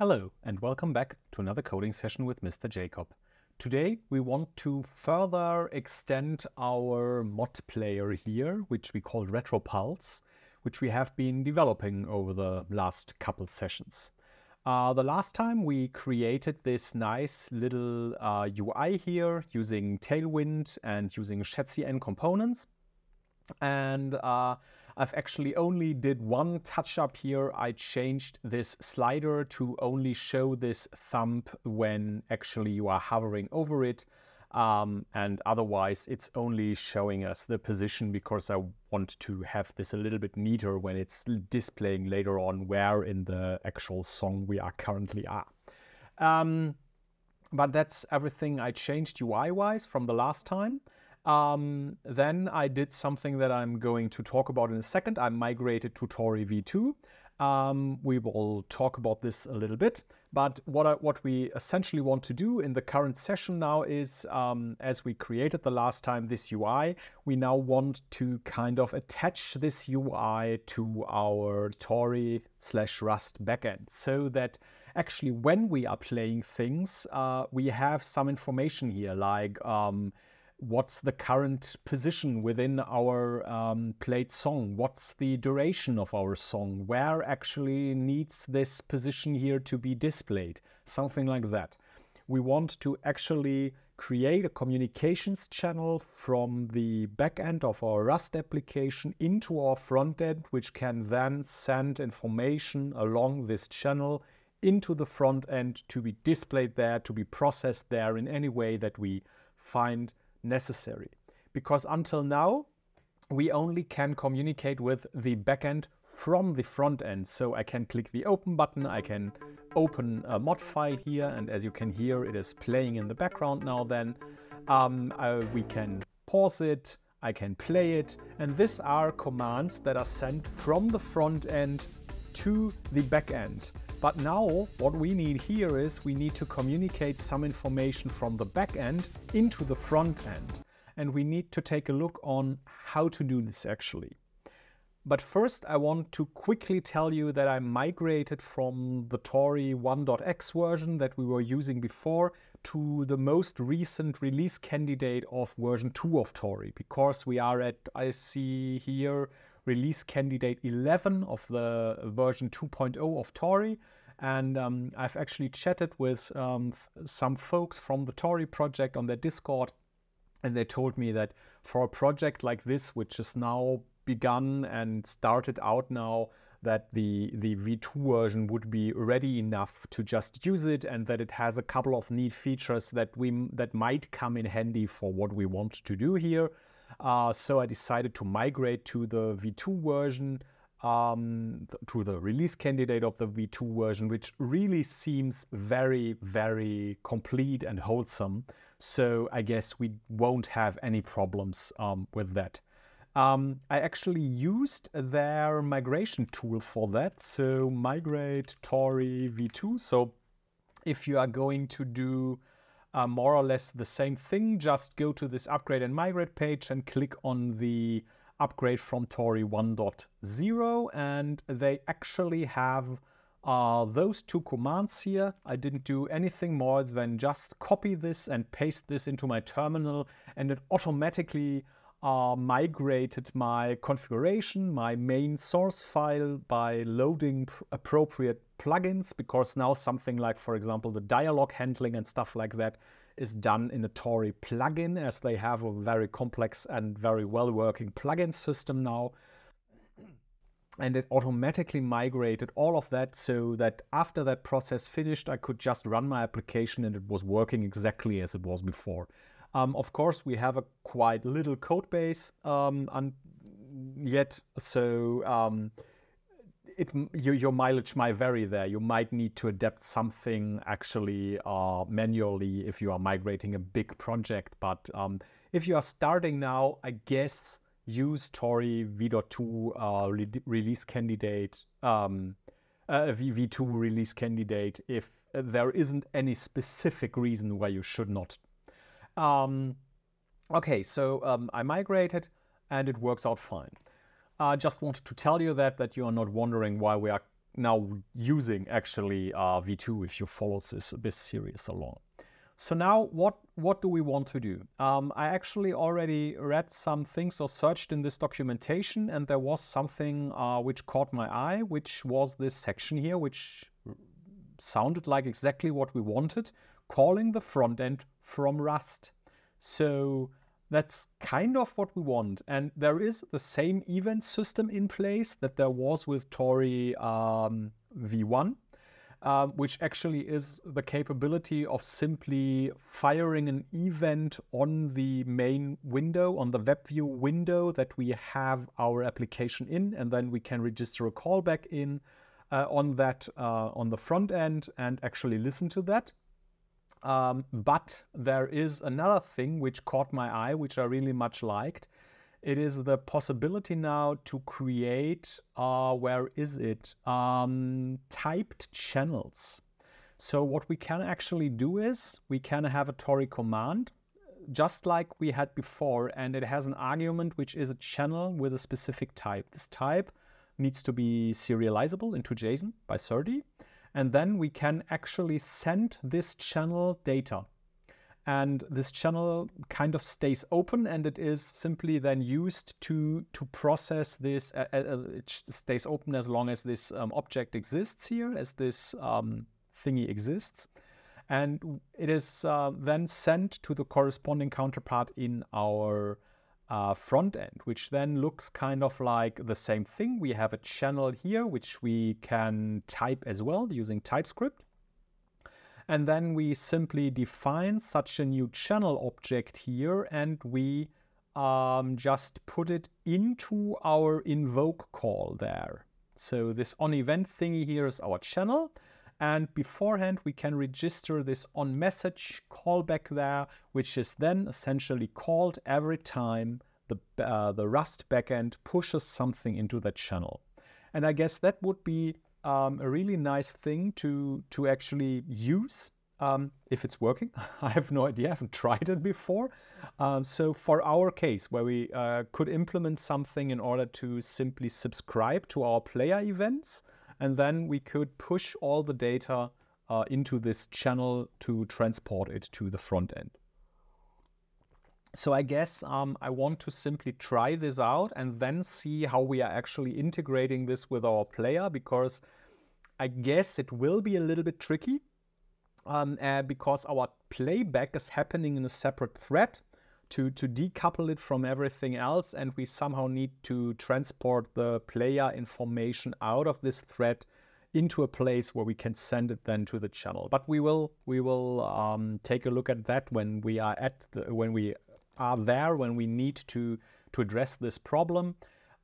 Hello and welcome back to another coding session with Mr. Jakob. Today we want to further extend our mod player here, which we call RetroPulse, which we have been developing over the last couple sessions. Uh, the last time we created this nice little uh, UI here using Tailwind and using ShadCN components. And uh, I've actually only did one touch up here. I changed this slider to only show this thumb when actually you are hovering over it. Um, and otherwise it's only showing us the position because I want to have this a little bit neater when it's displaying later on where in the actual song we are currently are. Um, but that's everything I changed UI-wise from the last time. Um, then I did something that I'm going to talk about in a second. I migrated to Tauri v2. Um, we will talk about this a little bit. But what, I, what we essentially want to do in the current session now is, um, as we created the last time this UI, we now want to kind of attach this UI to our Tauri slash Rust backend so that actually when we are playing things, uh, we have some information here like um, what's the current position within our um, played song? What's the duration of our song? Where actually needs this position here to be displayed? Something like that. We want to actually create a communications channel from the back end of our Rust application into our front end, which can then send information along this channel into the front end to be displayed there, to be processed there in any way that we find necessary. Because until now, we only can communicate with the backend from the front end. So I can click the open button, I can open a mod file here, and as you can hear, it is playing in the background now then. Um, uh, we can pause it, I can play it, and these are commands that are sent from the front end to the back end. But now what we need here is we need to communicate some information from the back end into the front end. And we need to take a look on how to do this actually. But first I want to quickly tell you that I migrated from the Tauri 1.x version that we were using before to the most recent release candidate of version 2 of Tauri because we are at, I see here, release candidate 11 of the version 2.0 of Tauri. And um, I've actually chatted with um, some folks from the Tauri project on their Discord, and they told me that for a project like this, which is now begun and started out now, that the, the V2 version would be ready enough to just use it and that it has a couple of neat features that we that might come in handy for what we want to do here. Uh, so I decided to migrate to the V2 version, um, to the release candidate of the V2 version, which really seems very, very complete and wholesome. So I guess we won't have any problems um, with that. Um, I actually used their migration tool for that. So migrate Tauri v2. So if you are going to do more or less the same thing. Just go to this upgrade and migrate page and click on the upgrade from Tauri 1.0 and they actually have uh, those two commands here. I didn't do anything more than just copy this and paste this into my terminal and it automatically uh, migrated my configuration, my main source file by loading appropriate plugins because now something like, for example, the dialog handling and stuff like that is done in a Tauri plugin as they have a very complex and very well working plugin system now. And it automatically migrated all of that so that after that process finished, I could just run my application and it was working exactly as it was before. Um, of course, we have a quite little code base um, yet, so um, it, your, your, mileage might vary there. You might need to adapt something actually uh, manually if you are migrating a big project. But um, if you are starting now, I guess use Tauri v.2 uh, re release candidate, um, uh, v2 release candidate if there isn't any specific reason why you should not um, okay, so um, I migrated and it works out fine. I just wanted to tell you that, that you are not wondering why we are now using actually uh, V2 if you follow this, this series along. So now what, what do we want to do? Um, I actually already read some things or searched in this documentation and there was something uh, which caught my eye, which was this section here, which sounded like exactly what we wanted, calling the front end from Rust. So that's kind of what we want. And there is the same event system in place that there was with Tauri um, V1 um, which actually is the capability of simply firing an event on the main window, on the web view window that we have our application in, and then we can register a callback in uh, on that uh, on the front end and actually listen to that. Um, but there is another thing which caught my eye, which I really much liked, it is the possibility now to create, uh, where is it, um, typed channels. So what we can actually do is we can have a Tauri command just like we had before and it has an argument which is a channel with a specific type. This type needs to be serializable into JSON by serde and then we can actually send this channel data. And this channel kind of stays open and it is simply then used to to process this uh, uh, uh, it stays open as long as this um, object exists here as this um, thingy exists. And it is uh, then sent to the corresponding counterpart in our uh, front end, which then looks kind of like the same thing. We have a channel here, which we can type as well using TypeScript. And then we simply define such a new channel object here and we um, just put it into our invoke call there. So this on event thingy here is our channel. And beforehand, we can register this on message callback there, which is then essentially called every time the, uh, the Rust backend pushes something into that channel. And I guess that would be um, a really nice thing to to actually use um, if it's working. I have no idea. I haven't tried it before. Um, so for our case, where we uh, could implement something in order to simply subscribe to our player events, and then we could push all the data uh, into this channel to transport it to the front end. So I guess um, I want to simply try this out and then see how we are actually integrating this with our player because I guess it will be a little bit tricky um, uh, because our playback is happening in a separate thread to, to decouple it from everything else and we somehow need to transport the player information out of this thread into a place where we can send it then to the channel. But we will we will um, take a look at that when we are at the, when we are there when we need to to address this problem.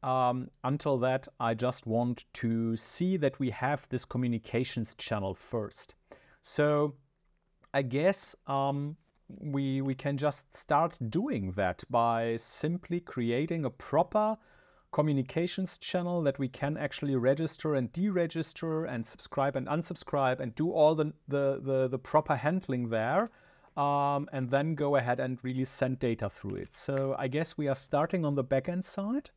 Um, until that, I just want to see that we have this communications channel first. So I guess um, we we can just start doing that by simply creating a proper communications channel that we can actually register and deregister and subscribe and unsubscribe and do all the the the, the proper handling there um, and then go ahead and really send data through it. So I guess we are starting on the backend side.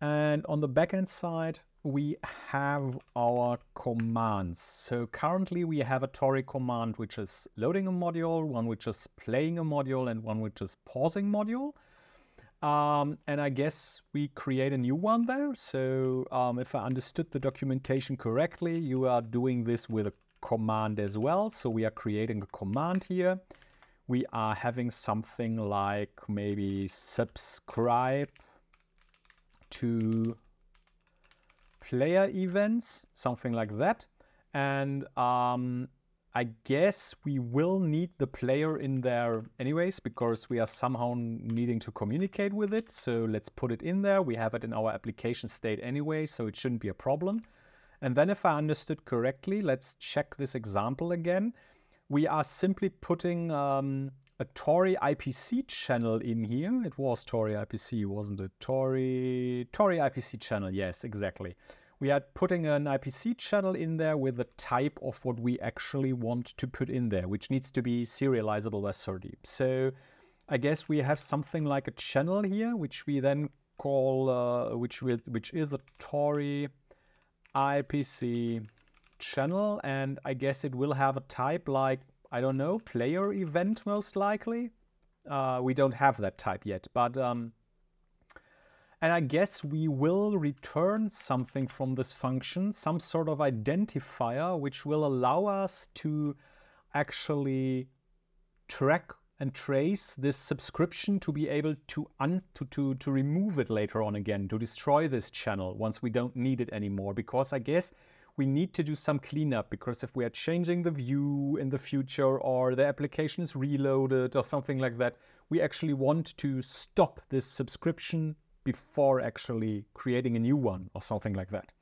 And on the backend side, we have our commands. So currently we have a Tauri command which is loading a module, one which is playing a module, and one which is pausing module. Um, and I guess we create a new one there. So um, if I understood the documentation correctly, you are doing this with a command as well. So we are creating a command here. We are having something like maybe subscribe to player events, something like that. And um, I guess we will need the player in there anyways, because we are somehow needing to communicate with it. So let's put it in there. We have it in our application state anyway, so it shouldn't be a problem. And then if I understood correctly, let's check this example again. We are simply putting um, a Tauri IPC channel in here. It was Tauri IPC, wasn't it? Tauri, Tauri IPC channel, yes, exactly. We are putting an IPC channel in there with the type of what we actually want to put in there, which needs to be serializable by serde. So I guess we have something like a channel here, which we then call, uh, which, will, which is a Tauri IPC channel and I guess it will have a type like, I don't know, player event most likely. Uh, we don't have that type yet, but um, and I guess we will return something from this function, some sort of identifier, which will allow us to actually track and trace this subscription to be able to, un to, to, to remove it later on again, to destroy this channel once we don't need it anymore. Because I guess we need to do some cleanup because if we are changing the view in the future or the application is reloaded or something like that, we actually want to stop this subscription before actually creating a new one or something like that.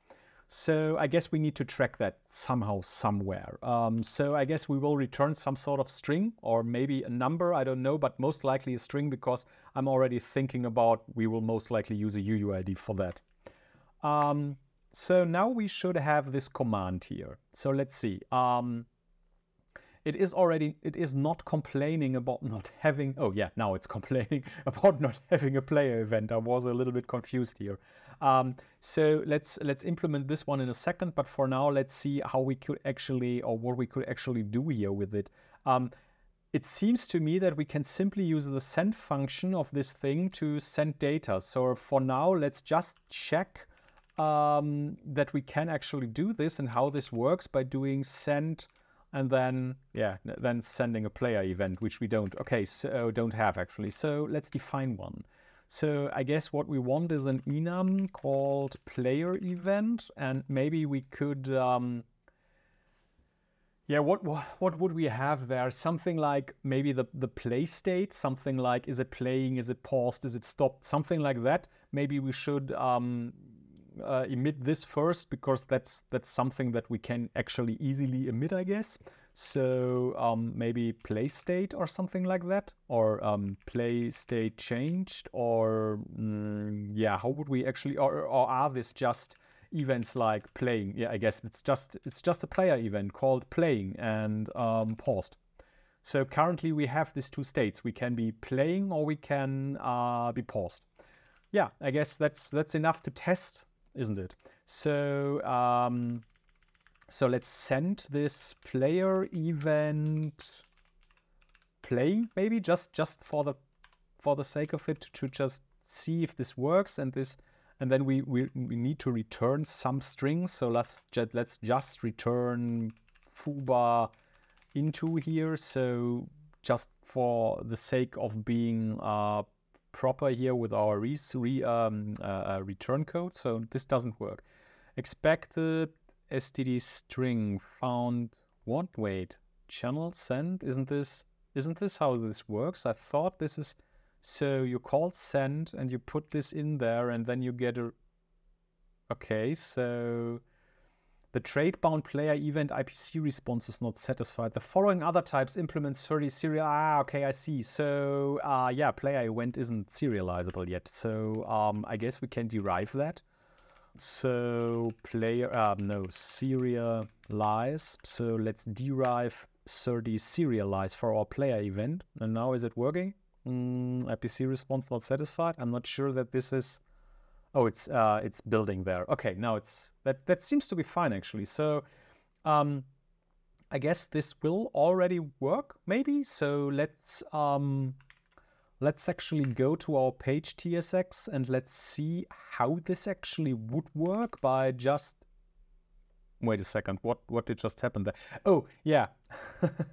So I guess we need to track that somehow, somewhere. Um, so I guess we will return some sort of string or maybe a number, I don't know, but most likely a string because I'm already thinking about we will most likely use a UUID for that. Um, so now we should have this command here. So let's see. Um, it is already, it is not complaining about not having, oh yeah, now it's complaining about not having a player event. I was a little bit confused here. Um, so let's let's implement this one in a second, but for now, let's see how we could actually, or what we could actually do here with it. Um, it seems to me that we can simply use the send function of this thing to send data. So for now, let's just check um, that we can actually do this and how this works by doing send and then yeah then sending a player event which we don't okay so don't have actually. So let's define one. So I guess what we want is an enum called player event and maybe we could um, yeah what what would we have there? Something like maybe the the play state something like is it playing is it paused is it stopped something like that. Maybe we should um, uh, emit this first because that's that's something that we can actually easily emit, I guess. So um, maybe play state or something like that, or um, play state changed, or mm, yeah, how would we actually, or, or are this just events like playing? Yeah, I guess it's just it's just a player event called playing and um, paused. So currently we have these two states. We can be playing or we can uh, be paused. Yeah, I guess that's that's enough to test isn't it? So, um, so let's send this player event playing maybe just just for the for the sake of it to just see if this works and this and then we, we, we need to return some strings so let's just let's just return foobar into here so just for the sake of being uh, proper here with our re, re um, uh, uh, return code, so this doesn't work. Expected std string found what? Wait, channel send? Isn't this isn't this how this works? I thought this is so you call send and you put this in there and then you get a okay, so the trait-bound player event IPC response is not satisfied. The following other types implement serde serial. Ah, okay, I see. So, uh, yeah, player event isn't serializable yet. So, um, I guess we can derive that. So, player, uh, no, serialize. So, let's derive serde serialize for our player event. And now, is it working? Mm, IPC response not satisfied. I'm not sure that this is Oh, it's uh, it's building there. Okay, now it's that that seems to be fine actually. So um, I guess this will already work maybe. So let's um, let's actually go to our page TSX and let's see how this actually would work by just wait a second what what did just happen there oh yeah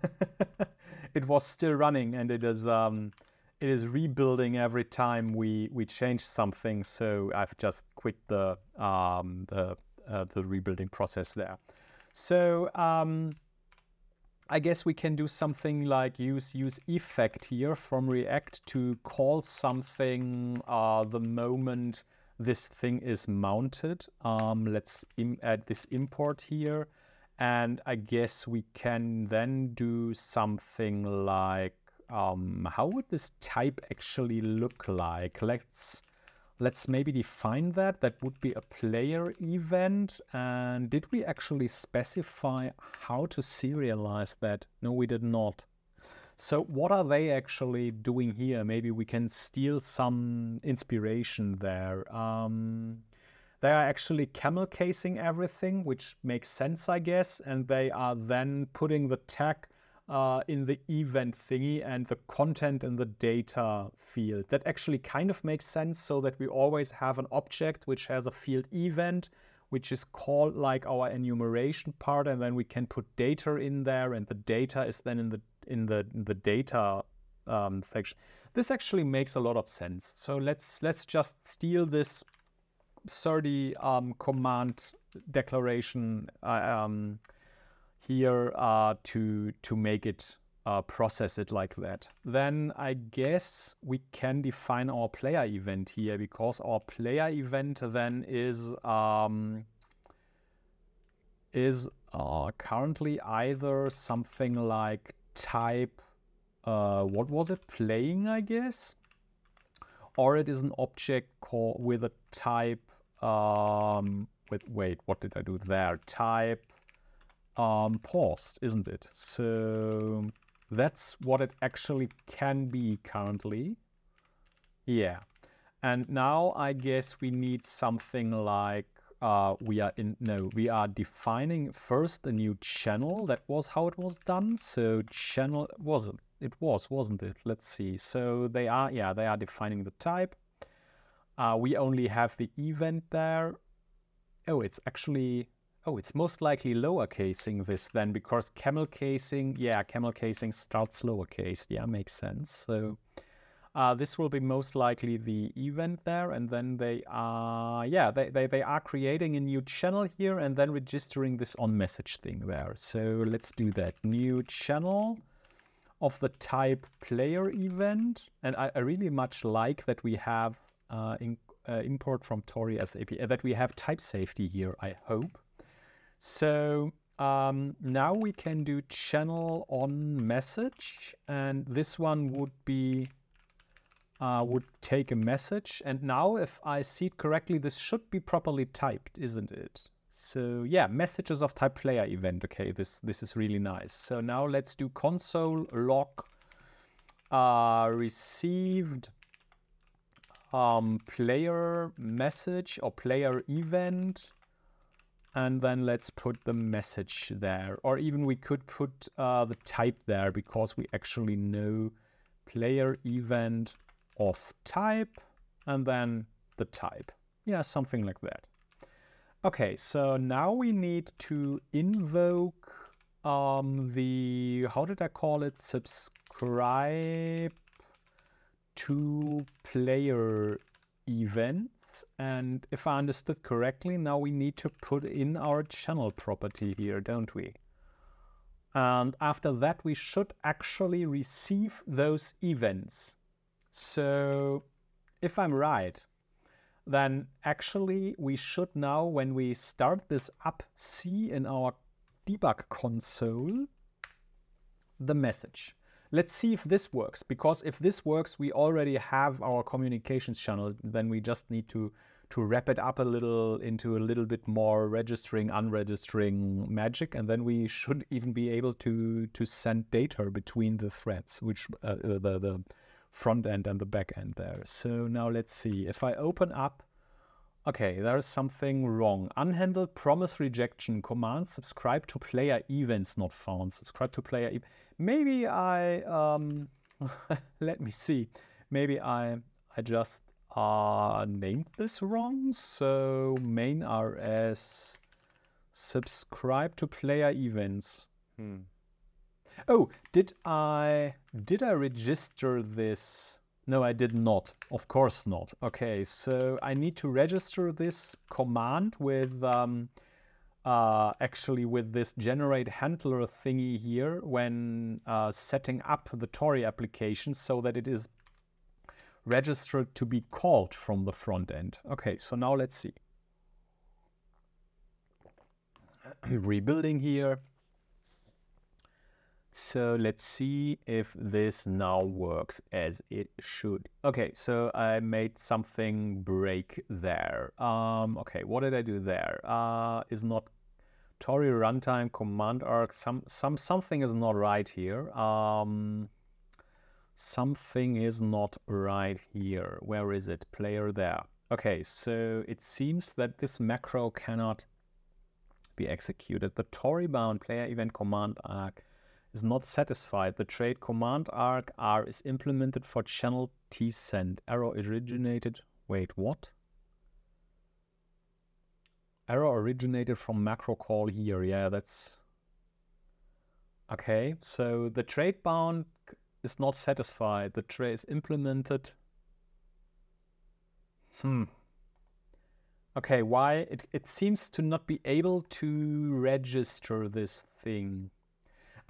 it was still running and it is um it is rebuilding every time we we change something. So I've just quit the um, the uh, the rebuilding process there. So um, I guess we can do something like use use effect here from React to call something uh, the moment this thing is mounted. Um, let's add this import here. And I guess we can then do something like um, how would this type actually look like? Let's let's maybe define that. That would be a player event. And did we actually specify how to serialize that? No, we did not. So what are they actually doing here? Maybe we can steal some inspiration there. Um, They are actually camel casing everything, which makes sense, I guess. And they are then putting the tag uh, in the event thingy and the content in the data field. That actually kind of makes sense so that we always have an object which has a field event, which is called like our enumeration part, and then we can put data in there, and the data is then in the in the in the data um, section. This actually makes a lot of sense. So let's let's just steal this serde um, command declaration uh, um, here uh, to to make it uh, process it like that. Then I guess we can define our player event here because our player event then is um, is uh, currently either something like type uh, what was it? Playing I guess? Or it is an object with a type um, with wait what did I do there? Type um, paused, isn't it? So that's what it actually can be currently. Yeah. And now I guess we need something like uh, we are in, no, we are defining first a new channel. That was how it was done. So channel, wasn't, It was, wasn't it? Let's see. So they are, yeah, they are defining the type. Uh, we only have the event there. Oh, it's actually, Oh, it's most likely lower casing this then because camel casing, yeah, camel casing starts lowercase. Yeah, makes sense. So uh, this will be most likely the event there and then they are, yeah, they, they, they are creating a new channel here and then registering this on message thing there. So let's do that. New channel of the type player event. And I, I really much like that we have uh, in, uh, import from Tauri as API, that we have type safety here, I hope. So um, now we can do channel on message and this one would be uh, would take a message. And now if I see it correctly this should be properly typed isn't it? So yeah messages of type player event. Okay this this is really nice. So now let's do console log uh, received um, player message or player event and then let's put the message there. Or even we could put uh, the type there because we actually know player event of type and then the type. Yeah, something like that. Okay, so now we need to invoke um, the, how did I call it? Subscribe to player events. And if I understood correctly, now we need to put in our channel property here, don't we? And after that, we should actually receive those events. So if I'm right, then actually we should now, when we start this up, see in our debug console the message. Let's see if this works, because if this works, we already have our communications channel. Then we just need to, to wrap it up a little into a little bit more registering, unregistering magic. And then we should even be able to, to send data between the threads, which uh, uh, the, the front end and the back end there. So now let's see. If I open up Okay, there is something wrong. Unhandled promise rejection command subscribe to player events not found. Subscribe to player e Maybe I um let me see. Maybe I I just uh named this wrong. So main rs subscribe to player events. Hmm. Oh, did I did I register this no, I did not. Of course not. Okay, so I need to register this command with um, uh, actually with this generate handler thingy here when uh, setting up the Tauri application so that it is registered to be called from the front end. Okay, so now let's see. Rebuilding here. So let's see if this now works as it should. Okay, so I made something break there. Um, okay, what did I do there? Uh, is not Tauri runtime command arg. Some some something is not right here. Um, something is not right here. Where is it? Player there. Okay, so it seems that this macro cannot be executed. The Tauri bound player event command arg is not satisfied. The trade command arg R is implemented for channel T send. Error originated. Wait, what? Error originated from macro call here. Yeah, that's okay. So the trade bound is not satisfied. The trade is implemented Hmm. Okay, why? It, it seems to not be able to register this thing.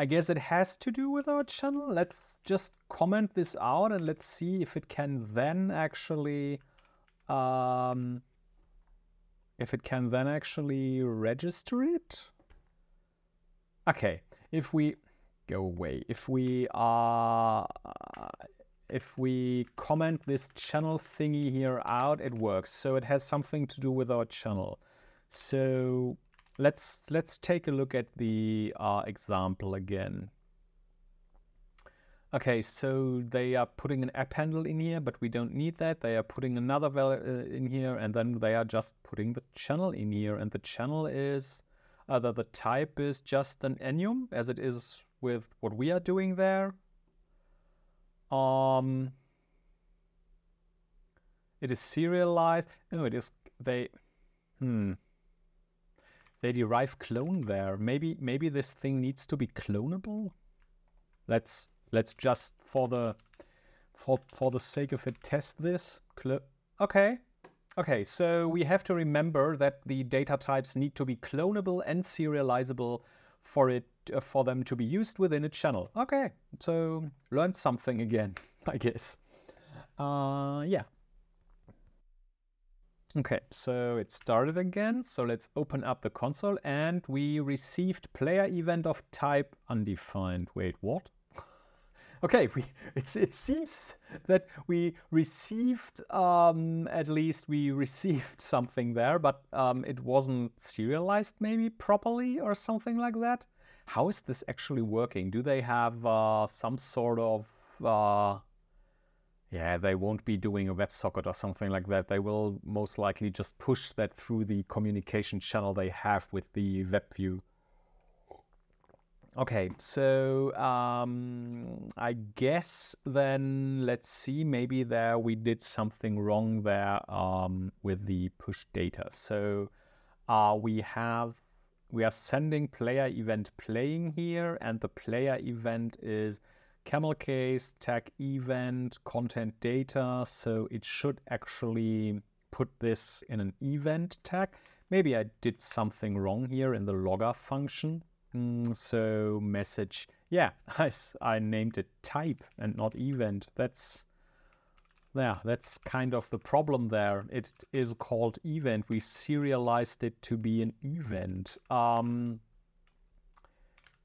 I guess it has to do with our channel. Let's just comment this out and let's see if it can then actually um, if it can then actually register it. Okay, if we go away, if we are uh, if we comment this channel thingy here out, it works. So it has something to do with our channel. So let's let's take a look at the uh, example again. Okay, so they are putting an app handle in here, but we don't need that. They are putting another value uh, in here, and then they are just putting the channel in here. And the channel is, uh, the, the type is just an enum, as it is with what we are doing there. Um, it is serialized. No, it is they. Hmm. They derive clone there. Maybe maybe this thing needs to be clonable. Let's let's just for the for for the sake of it test this. Cl okay. Okay, so we have to remember that the data types need to be clonable and serializable for it uh, for them to be used within a channel. Okay, so learned something again, I guess. Uh, yeah. Okay, so it started again. So let's open up the console and we received player event of type undefined. Wait, what? okay, we it seems that we received um, at least we received something there, but um, it wasn't serialized maybe properly or something like that how is this actually working? Do they have uh, some sort of uh, yeah, they won't be doing a WebSocket or something like that. They will most likely just push that through the communication channel they have with the web view. Okay, so um, I guess then let's see, maybe there we did something wrong there um, with the push data. So uh, we have we are sending player event playing here and the player event is camel case tag event content data. So it should actually put this in an event tag. Maybe I did something wrong here in the logger function. Mm, so message yeah I, I named it type and not event. That's yeah, that's kind of the problem there. It is called event. We serialized it to be an event, um,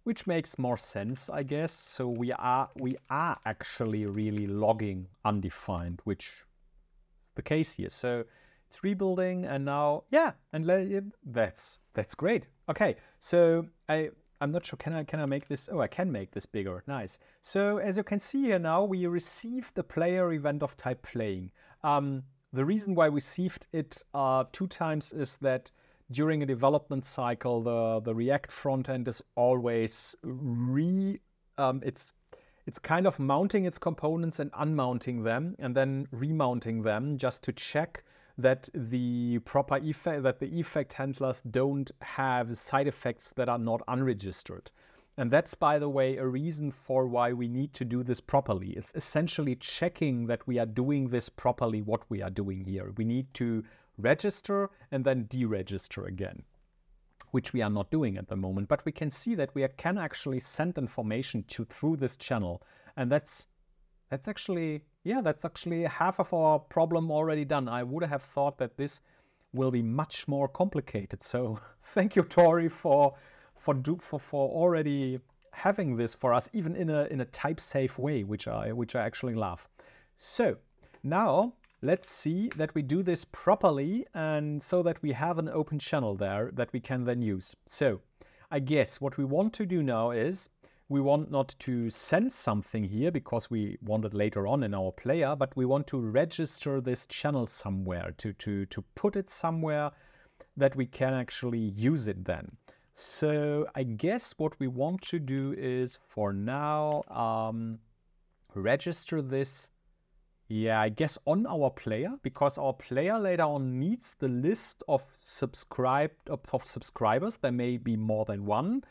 which makes more sense, I guess. So we are we are actually really logging undefined, which is the case here. So it's rebuilding, and now yeah, and that's that's great. Okay, so I I'm not sure, can I, can I make this? Oh, I can make this bigger. Nice. So as you can see here now, we received the player event of type playing. Um, the reason why we received it uh, two times is that during a development cycle, the, the React frontend is always re, um, it's, it's kind of mounting its components and unmounting them and then remounting them just to check that the proper effect that the effect handlers don't have side effects that are not unregistered. And that's, by the way, a reason for why we need to do this properly. It's essentially checking that we are doing this properly, what we are doing here. We need to register and then deregister again, which we are not doing at the moment. But we can see that we can actually send information to through this channel. And that's that's actually yeah, that's actually half of our problem already done. I would have thought that this will be much more complicated. So thank you, Tauri, for for do, for for already having this for us, even in a in a type safe way, which I which I actually love. So now let's see that we do this properly and so that we have an open channel there that we can then use. So I guess what we want to do now is we want not to send something here because we want it later on in our player, but we want to register this channel somewhere, to, to, to put it somewhere that we can actually use it then. So I guess what we want to do is for now um, register this, yeah, I guess on our player because our player later on needs the list of subscribed of, subscribers. There may be more than one.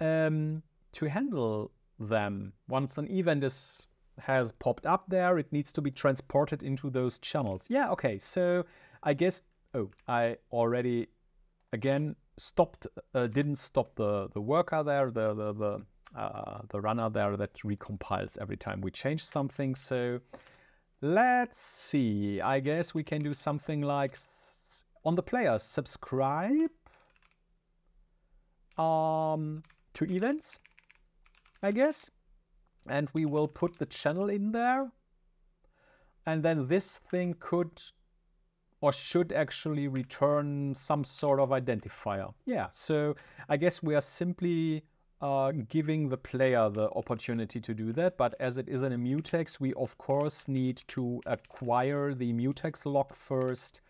Um, to handle them. Once an event is has popped up there, it needs to be transported into those channels. Yeah, okay, so I guess, oh, I already, again, stopped, uh, didn't stop the, the worker there, the, the, the, uh, the runner there that recompiles every time we change something. So let's see, I guess we can do something like on the player, subscribe um, to events. I guess. And we will put the channel in there. And then this thing could or should actually return some sort of identifier. Yeah, so I guess we are simply uh, giving the player the opportunity to do that. But as it is a mutex, we of course need to acquire the mutex lock first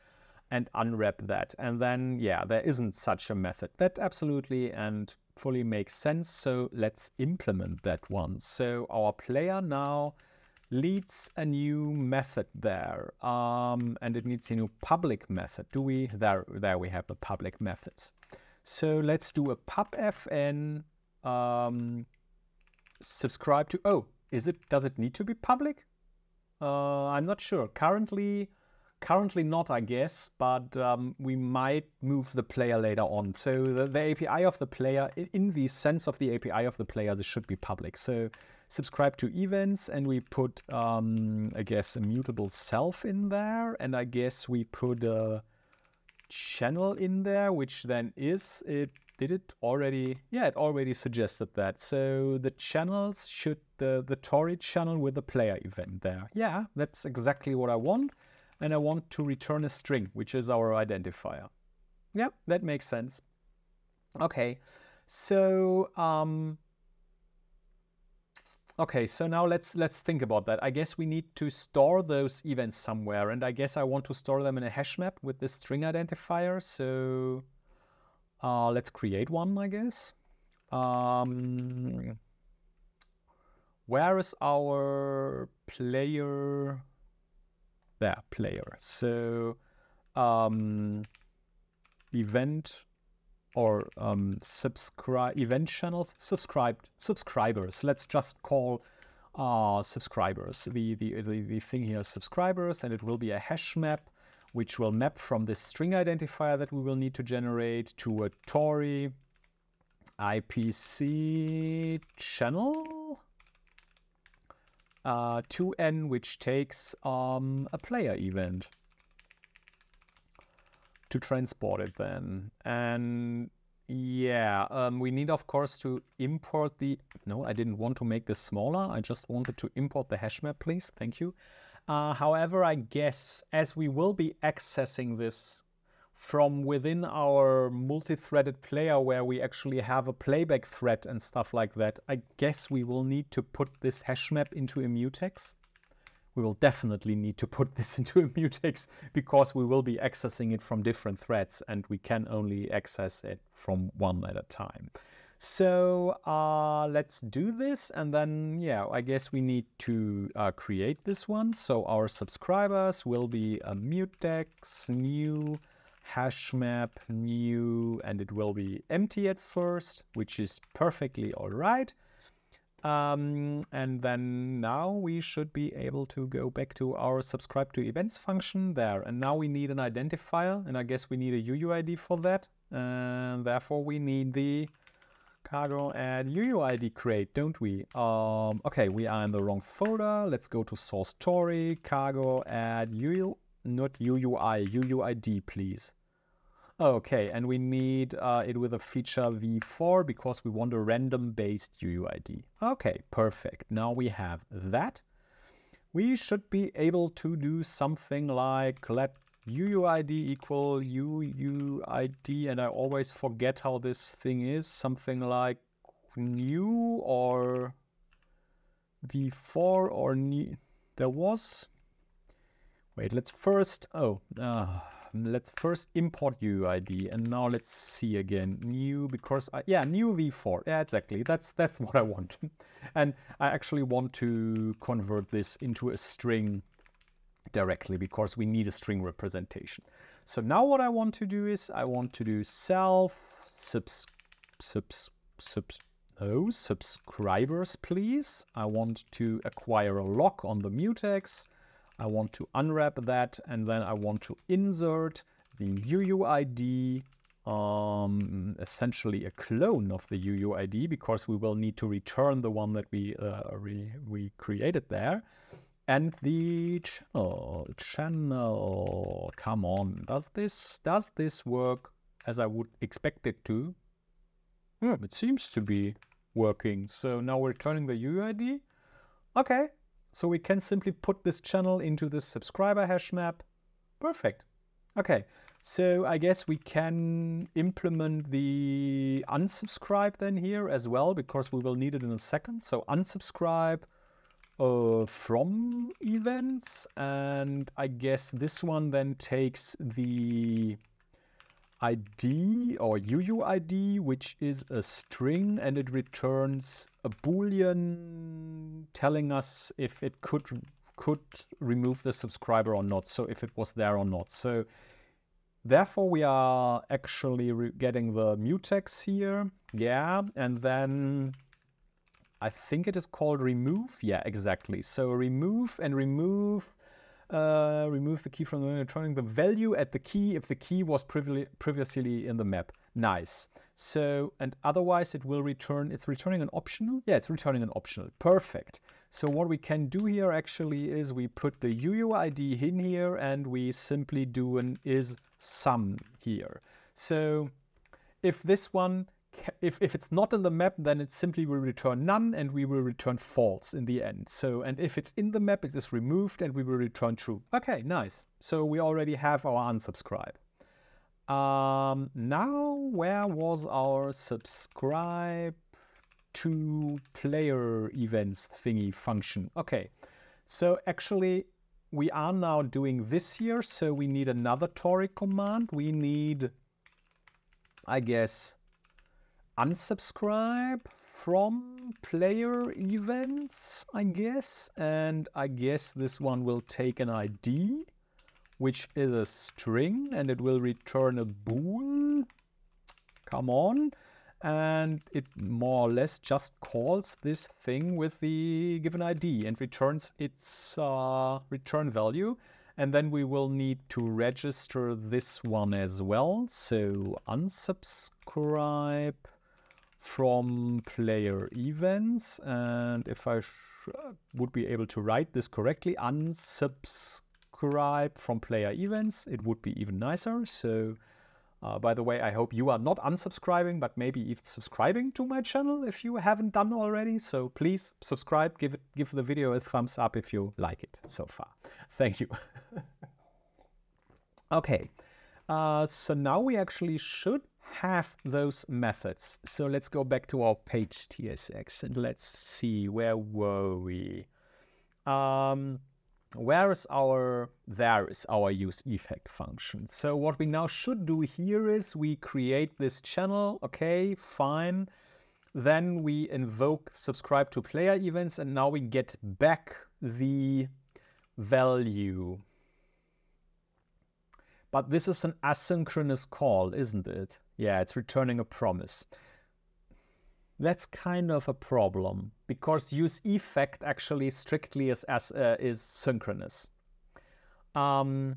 and unwrap that. And then, yeah, there isn't such a method. That absolutely and fully makes sense. So let's implement that one. So our player now leads a new method there um, and it needs a new public method. Do we? There, there we have the public methods. So let's do a pub fn um, subscribe to, oh, is it, does it need to be public? Uh, I'm not sure. Currently, Currently not, I guess, but um, we might move the player later on. So the, the, API of the player, in the sense of the API of the player, this should be public. So subscribe to events and we put, um, I guess, a mutable self in there. And I guess we put a channel in there, which then is, it did it already? Yeah, it already suggested that. So the channels should, the, the Tauri channel with the player event there. Yeah, that's exactly what I want and I want to return a string, which is our identifier. Yeah, that makes sense. Okay, so um, okay, so now let's let's think about that. I guess we need to store those events somewhere, and I guess I want to store them in a hash map with the string identifier. So uh, let's create one, I guess. Um, where is our player? there player. So um, event or um, subscribe event channels subscribed subscribers. Let's just call uh, subscribers. The, the, the, the thing here subscribers and it will be a hash map which will map from this string identifier that we will need to generate to a Tauri IPC channel uh, 2n, which takes um, a player event to transport it then. And yeah, um, we need, of course, to import the... No, I didn't want to make this smaller. I just wanted to import the hash map, please. Thank you. Uh, however, I guess as we will be accessing this from within our multi-threaded player where we actually have a playback thread and stuff like that, I guess we will need to put this hash map into a mutex. We will definitely need to put this into a mutex because we will be accessing it from different threads and we can only access it from one at a time. So uh, let's do this and then, yeah, I guess we need to uh, create this one. So our subscribers will be a mutex new hash map new and it will be empty at first, which is perfectly all right. Um, and then now we should be able to go back to our subscribe to events function there. And now we need an identifier and I guess we need a UUID for that. And therefore we need the cargo add UUID create, don't we? Um, okay, we are in the wrong folder. Let's go to source story, cargo add UUID not UUI, UUID, please. Okay, and we need uh, it with a feature v4 because we want a random-based UUID. Okay, perfect. Now we have that. We should be able to do something like let UUID equal UUID, and I always forget how this thing is. Something like new or v4 or new. There was. Wait, let's first. Oh, uh, let's first import UUID and now let's see again new because I, yeah new v4 yeah exactly that's that's what I want and I actually want to convert this into a string directly because we need a string representation. So now what I want to do is I want to do self subs subs subs no subscribers please. I want to acquire a lock on the mutex. I want to unwrap that and then I want to insert the UUID, um, essentially a clone of the UUID because we will need to return the one that we, uh, re we created there. And the channel, channel, come on, does this, does this work as I would expect it to? Yeah, it seems to be working. So now we're returning the UUID. Okay, so we can simply put this channel into this subscriber hash map. Perfect. Okay, so I guess we can implement the unsubscribe then here as well, because we will need it in a second. So unsubscribe uh, from events, and I guess this one then takes the ID or UUID, which is a string and it returns a boolean telling us if it could could remove the subscriber or not. So if it was there or not. So therefore we are actually getting the mutex here. Yeah. And then I think it is called remove. Yeah, exactly. So remove and remove uh, remove the key from the returning the value at the key if the key was previously in the map. Nice. So, and otherwise it will return, it's returning an optional? Yeah, it's returning an optional. Perfect. So what we can do here actually is we put the UUID in here and we simply do an is sum here. So if this one if, if it's not in the map, then it simply will return none and we will return false in the end. So, and if it's in the map, it is removed and we will return true. Okay, nice. So we already have our unsubscribe. Um, now, where was our subscribe to player events thingy function? Okay, so actually we are now doing this here. So we need another Tauri command. We need, I guess, unsubscribe from player events, I guess. And I guess this one will take an ID, which is a string, and it will return a bool. Come on. And it more or less just calls this thing with the given ID and returns its uh, return value. And then we will need to register this one as well. So unsubscribe from player events. And if I would be able to write this correctly, unsubscribe from player events, it would be even nicer. So uh, by the way, I hope you are not unsubscribing, but maybe even subscribing to my channel if you haven't done already. So please subscribe, give it, give the video a thumbs up if you like it so far. Thank you. okay, uh, so now we actually should have those methods. So let's go back to our page TSX and let's see where were we. Um, where is our, there is our use effect function. So what we now should do here is we create this channel, okay, fine. Then we invoke subscribe to player events and now we get back the value. But this is an asynchronous call, isn't it? Yeah, it's returning a promise. That's kind of a problem because use effect actually strictly is as uh, is synchronous. Um,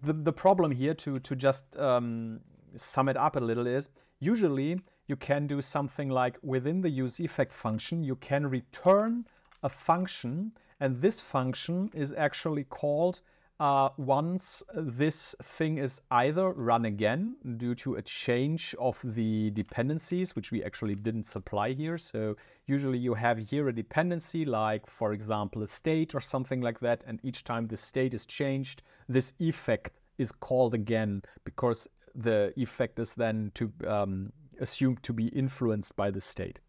the the problem here to to just um, sum it up a little is usually you can do something like within the use effect function you can return a function and this function is actually called uh, once this thing is either run again due to a change of the dependencies, which we actually didn't supply here. So usually you have here a dependency like, for example, a state or something like that. And each time the state is changed, this effect is called again because the effect is then to um, assumed to be influenced by the state.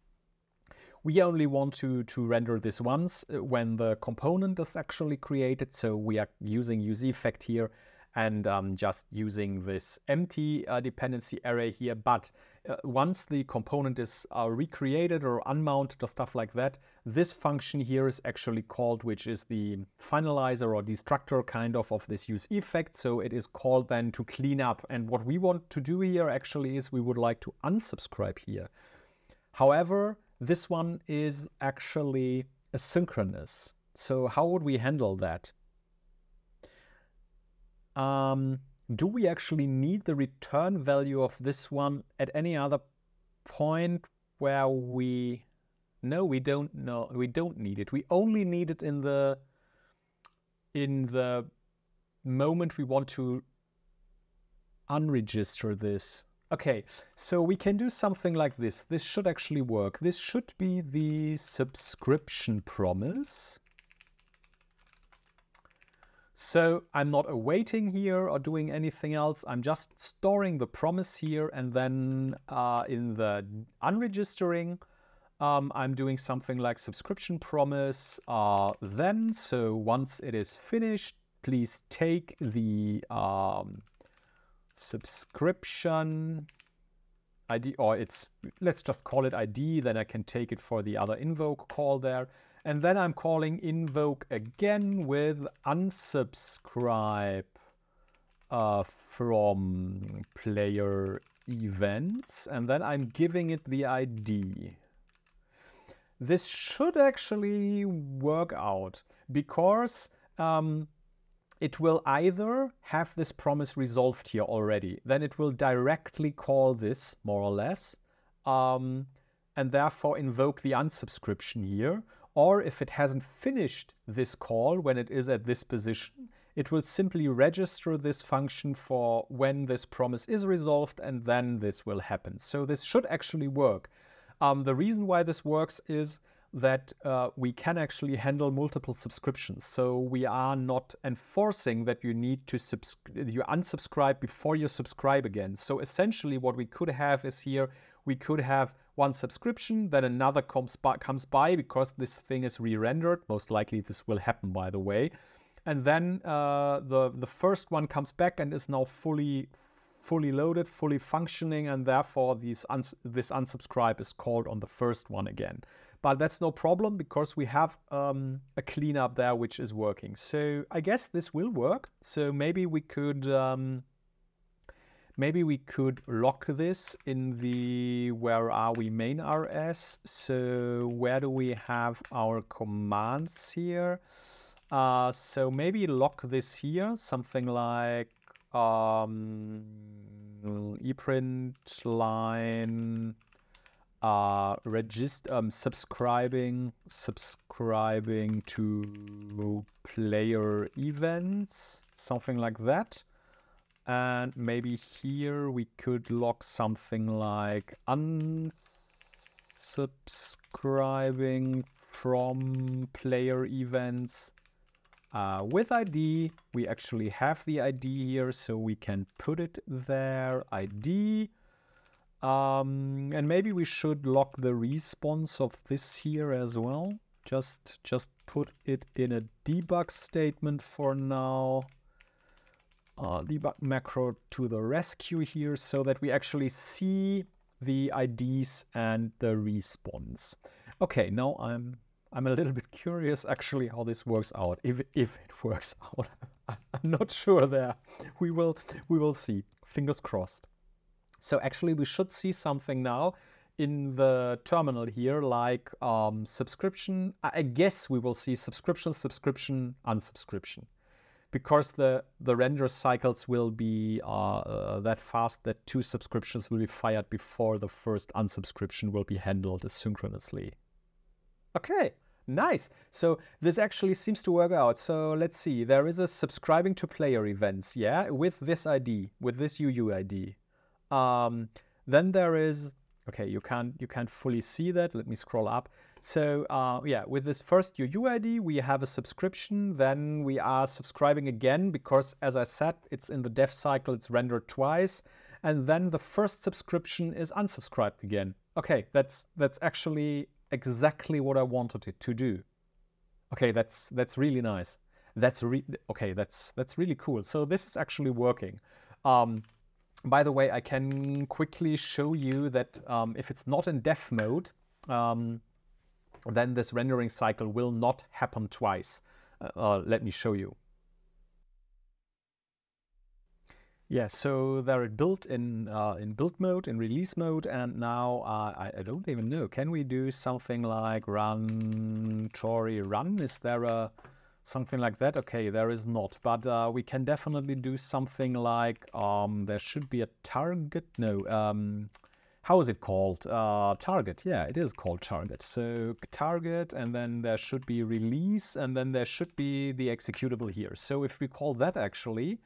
We only want to, to render this once uh, when the component is actually created. So we are using use effect here and um, just using this empty uh, dependency array here. But uh, once the component is uh, recreated or unmounted or stuff like that, this function here is actually called, which is the finalizer or destructor kind of of this use effect. So it is called then to clean up. And what we want to do here actually is we would like to unsubscribe here. However, this one is actually asynchronous. So how would we handle that? Um, do we actually need the return value of this one at any other point where we no we don't know we don't need it we only need it in the in the moment we want to unregister this okay so we can do something like this this should actually work this should be the subscription promise so I'm not awaiting here or doing anything else. I'm just storing the promise here and then uh, in the unregistering, um, I'm doing something like subscription promise uh, then. So once it is finished, please take the um, subscription ID, or it's, let's just call it ID, then I can take it for the other invoke call there. And then I'm calling invoke again with unsubscribe uh, from player events. And then I'm giving it the ID. This should actually work out because um, it will either have this promise resolved here already, then it will directly call this more or less, um, and therefore invoke the unsubscription here, or if it hasn't finished this call when it is at this position, it will simply register this function for when this promise is resolved and then this will happen. So this should actually work. Um, the reason why this works is that uh, we can actually handle multiple subscriptions. So we are not enforcing that you need to you unsubscribe before you subscribe again. So essentially what we could have is here, we could have one subscription, then another comes by, comes by because this thing is re-rendered. Most likely this will happen, by the way. And then uh, the, the first one comes back and is now fully fully loaded, fully functioning, and therefore these uns this unsubscribe is called on the first one again. But that's no problem because we have um, a cleanup there which is working. So I guess this will work. So maybe we could um, Maybe we could lock this in the where are we main RS. So where do we have our commands here? Uh, so maybe lock this here, something like um, eprint line uh, register um, subscribing subscribing to player events, something like that. And maybe here we could lock something like unsubscribing from player events uh, with ID. We actually have the ID here, so we can put it there, ID. Um, and maybe we should lock the response of this here as well. Just, just put it in a debug statement for now uh, debug macro to the rescue here so that we actually see the IDs and the response. Okay, now I'm I'm a little bit curious actually how this works out. If if it works out, I'm not sure there. We will we will see. Fingers crossed. So actually we should see something now in the terminal here like um, subscription. I guess we will see subscription, subscription, unsubscription because the, the render cycles will be uh, uh, that fast that two subscriptions will be fired before the first unsubscription will be handled asynchronously. Okay, nice. So this actually seems to work out. So let's see, there is a subscribing to player events, yeah, with this ID, with this UUID. Um, then there is, okay, you can't, you can't fully see that. Let me scroll up. So uh, yeah, with this first UUID, we have a subscription. Then we are subscribing again because, as I said, it's in the dev cycle, it's rendered twice. and then the first subscription is unsubscribed again. Okay, that's that's actually exactly what I wanted it to do. Okay, that's that's really nice. That's re okay. That's that's really cool. So this is actually working. Um, by the way, I can quickly show you that um, if it's not in dev mode, um, then this rendering cycle will not happen twice. Uh, uh, let me show you. Yeah, so there it built in uh, in build mode, in release mode, and now uh, I, I, don't even know. Can we do something like run Tauri run? Is there a something like that? Okay, there is not, but uh, we can definitely do something like um, there should be a target. No, um, how is it called? Uh, target. Yeah, it is called target. So target, and then there should be release, and then there should be the executable here. So if we call that actually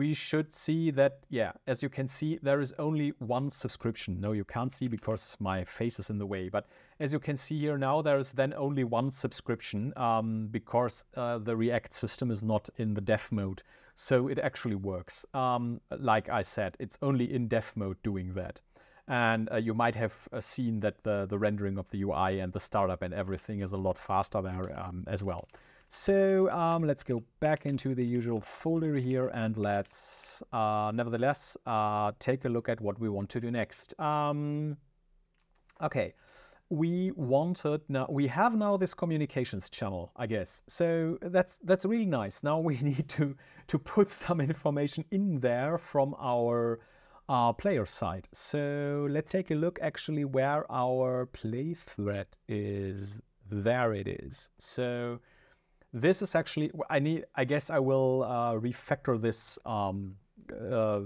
we should see that, yeah, as you can see, there is only one subscription. No, you can't see because my face is in the way. But as you can see here now, there is then only one subscription um, because uh, the React system is not in the dev mode. So it actually works. Um, like I said, it's only in dev mode doing that. And uh, you might have uh, seen that the, the rendering of the UI and the startup and everything is a lot faster there um, as well. So um, let's go back into the usual folder here and let's uh, nevertheless uh, take a look at what we want to do next. Um, okay, we wanted now we have now this communications channel, I guess. So that's that's really nice. Now we need to to put some information in there from our uh, player side. So let's take a look actually where our play thread is. There it is. So this is actually, I need, I guess I will uh, refactor this um, uh,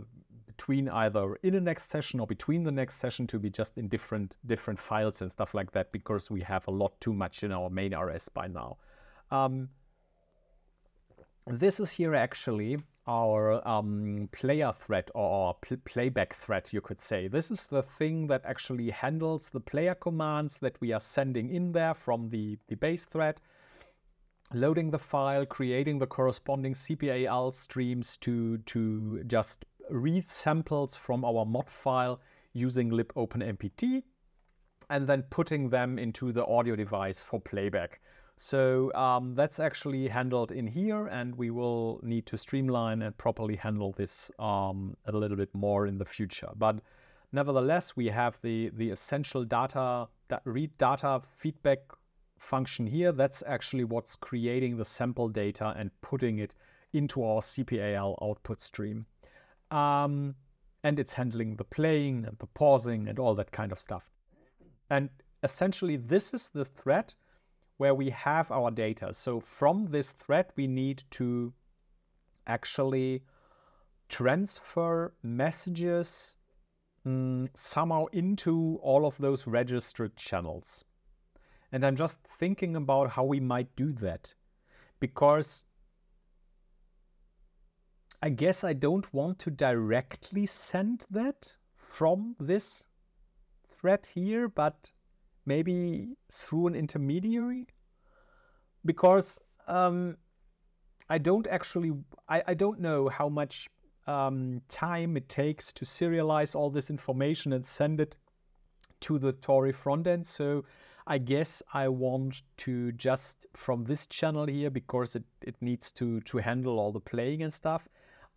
between either in the next session or between the next session to be just in different different files and stuff like that because we have a lot too much in our main RS by now. Um, this is here actually our um, player thread or pl playback thread, you could say. This is the thing that actually handles the player commands that we are sending in there from the, the base thread loading the file, creating the corresponding CPAL streams to, to just read samples from our mod file using libopenMPT, and then putting them into the audio device for playback. So um, that's actually handled in here, and we will need to streamline and properly handle this um, a little bit more in the future. But nevertheless, we have the, the essential data, that read data feedback function here, that's actually what's creating the sample data and putting it into our CPAL output stream. Um, and it's handling the playing and the pausing and all that kind of stuff. And essentially, this is the thread where we have our data. So from this thread, we need to actually transfer messages mm, somehow into all of those registered channels. And I'm just thinking about how we might do that. Because I guess I don't want to directly send that from this thread here, but maybe through an intermediary. Because um, I don't actually, I, I don't know how much um, time it takes to serialize all this information and send it to the Tauri frontend. So I guess I want to just from this channel here because it, it needs to, to handle all the playing and stuff.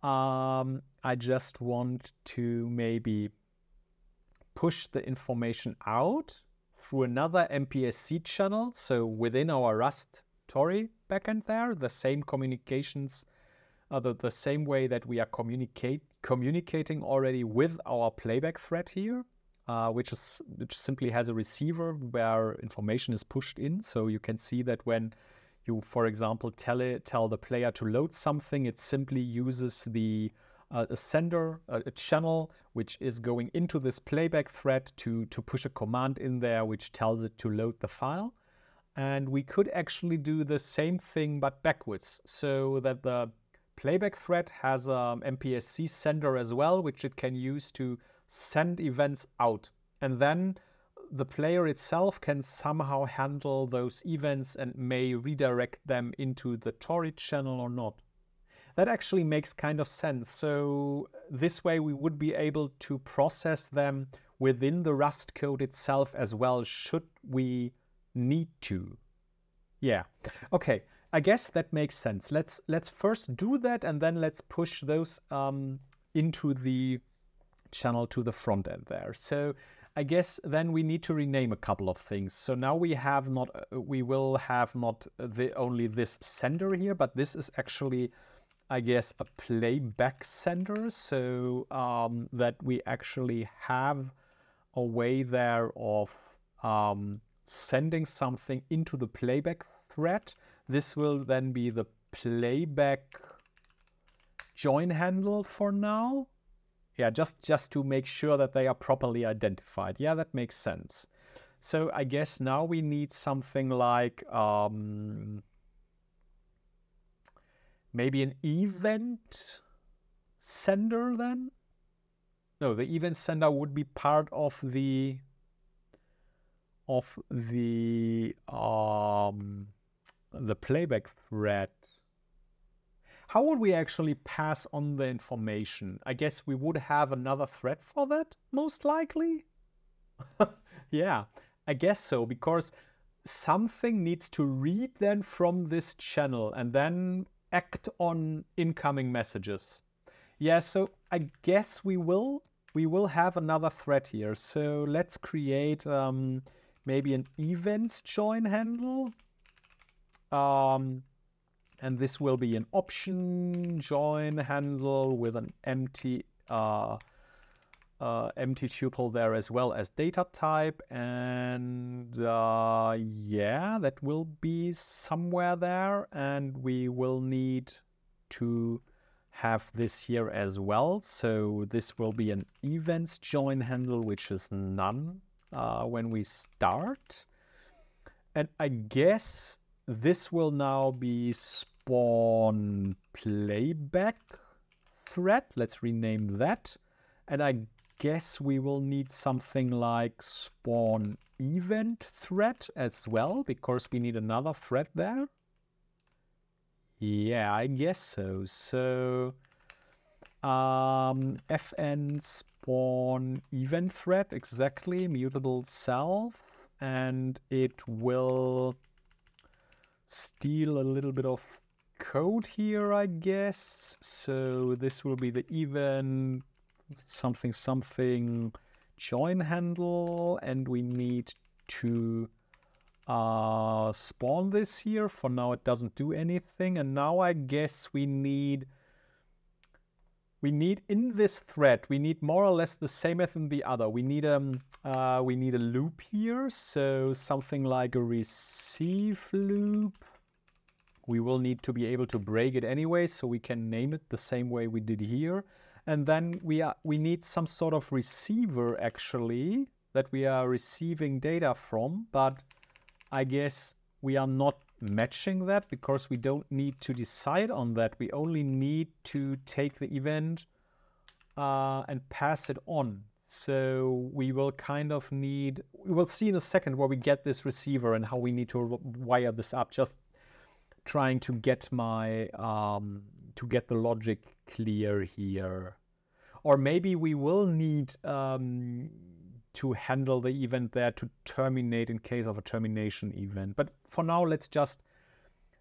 Um, I just want to maybe push the information out through another MPSC channel. So within our Rust Tauri backend there, the same communications, uh, the, the same way that we are communicate communicating already with our playback thread here uh, which is which simply has a receiver where information is pushed in. So you can see that when you, for example, tell it, tell the player to load something, it simply uses the uh, a sender, uh, a channel, which is going into this playback thread to, to push a command in there, which tells it to load the file. And we could actually do the same thing, but backwards, so that the playback thread has a MPSC sender as well, which it can use to send events out. And then the player itself can somehow handle those events and may redirect them into the Tauri channel or not. that actually makes kind of sense. So this way we would be able to process them within the Rust code itself as well, should we need to. Yeah, okay. I guess that makes sense. Let's let's first do that and then let's push those um, into the channel to the front end there. So I guess then we need to rename a couple of things. So now we have not, uh, we will have not the only this sender here, but this is actually, I guess, a playback sender. So um, that we actually have a way there of um, sending something into the playback thread. This will then be the playback join handle for now. Yeah, just, just to make sure that they are properly identified. Yeah, that makes sense. So I guess now we need something like um, maybe an event sender then? No, the event sender would be part of the of the um, the playback thread. How would we actually pass on the information? I guess we would have another thread for that, most likely. yeah, I guess so, because something needs to read then from this channel and then act on incoming messages. Yeah, so I guess we will we will have another thread here. So let's create um, maybe an events join handle. Um, and this will be an option. Join handle with an empty uh, uh, empty tuple there as well as data type. And uh, yeah that will be somewhere there. And we will need to have this here as well. So this will be an events join handle which is none uh, when we start. And I guess this will now be spawn playback thread. Let's rename that. And I guess we will need something like spawn event thread as well, because we need another thread there. Yeah, I guess so. So um, fn spawn event thread, exactly, mutable self, and it will steal a little bit of code here, I guess. So this will be the even something something join handle and we need to uh, spawn this here. For now it doesn't do anything and now I guess we need we need in this thread we need more or less the same as in the other. We need a um, uh, we need a loop here. So something like a receive loop. We will need to be able to break it anyway so we can name it the same way we did here. And then we are we need some sort of receiver actually that we are receiving data from but I guess we are not matching that because we don't need to decide on that. We only need to take the event uh, and pass it on. So we will kind of need, we will see in a second where we get this receiver and how we need to wire this up. Just trying to get my, um, to get the logic clear here. Or maybe we will need um, to handle the event there to terminate in case of a termination event. But for now, let's just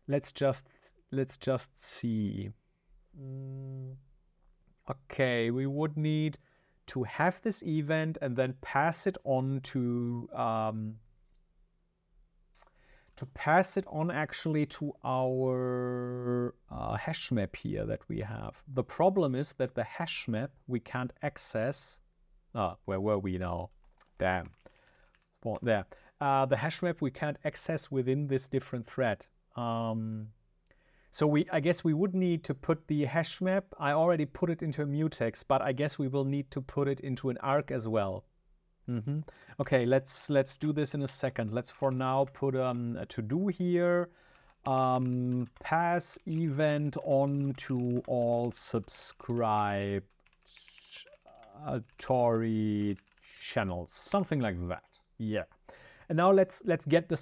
let's just let's just see. Mm, okay, we would need to have this event and then pass it on to um, to pass it on actually to our uh, hash map here that we have. The problem is that the hash map we can't access. Ah, where were we now? Damn. Spawn there. Uh, the hash map we can't access within this different thread. Um, so we, I guess we would need to put the hash map. I already put it into a mutex, but I guess we will need to put it into an arc as well. Mm -hmm. Okay, let's let's do this in a second. Let's for now put um, a to do here. Um, pass event on to all subscribed uh, Tauri channels, something like that. Yeah. And now let's let's get the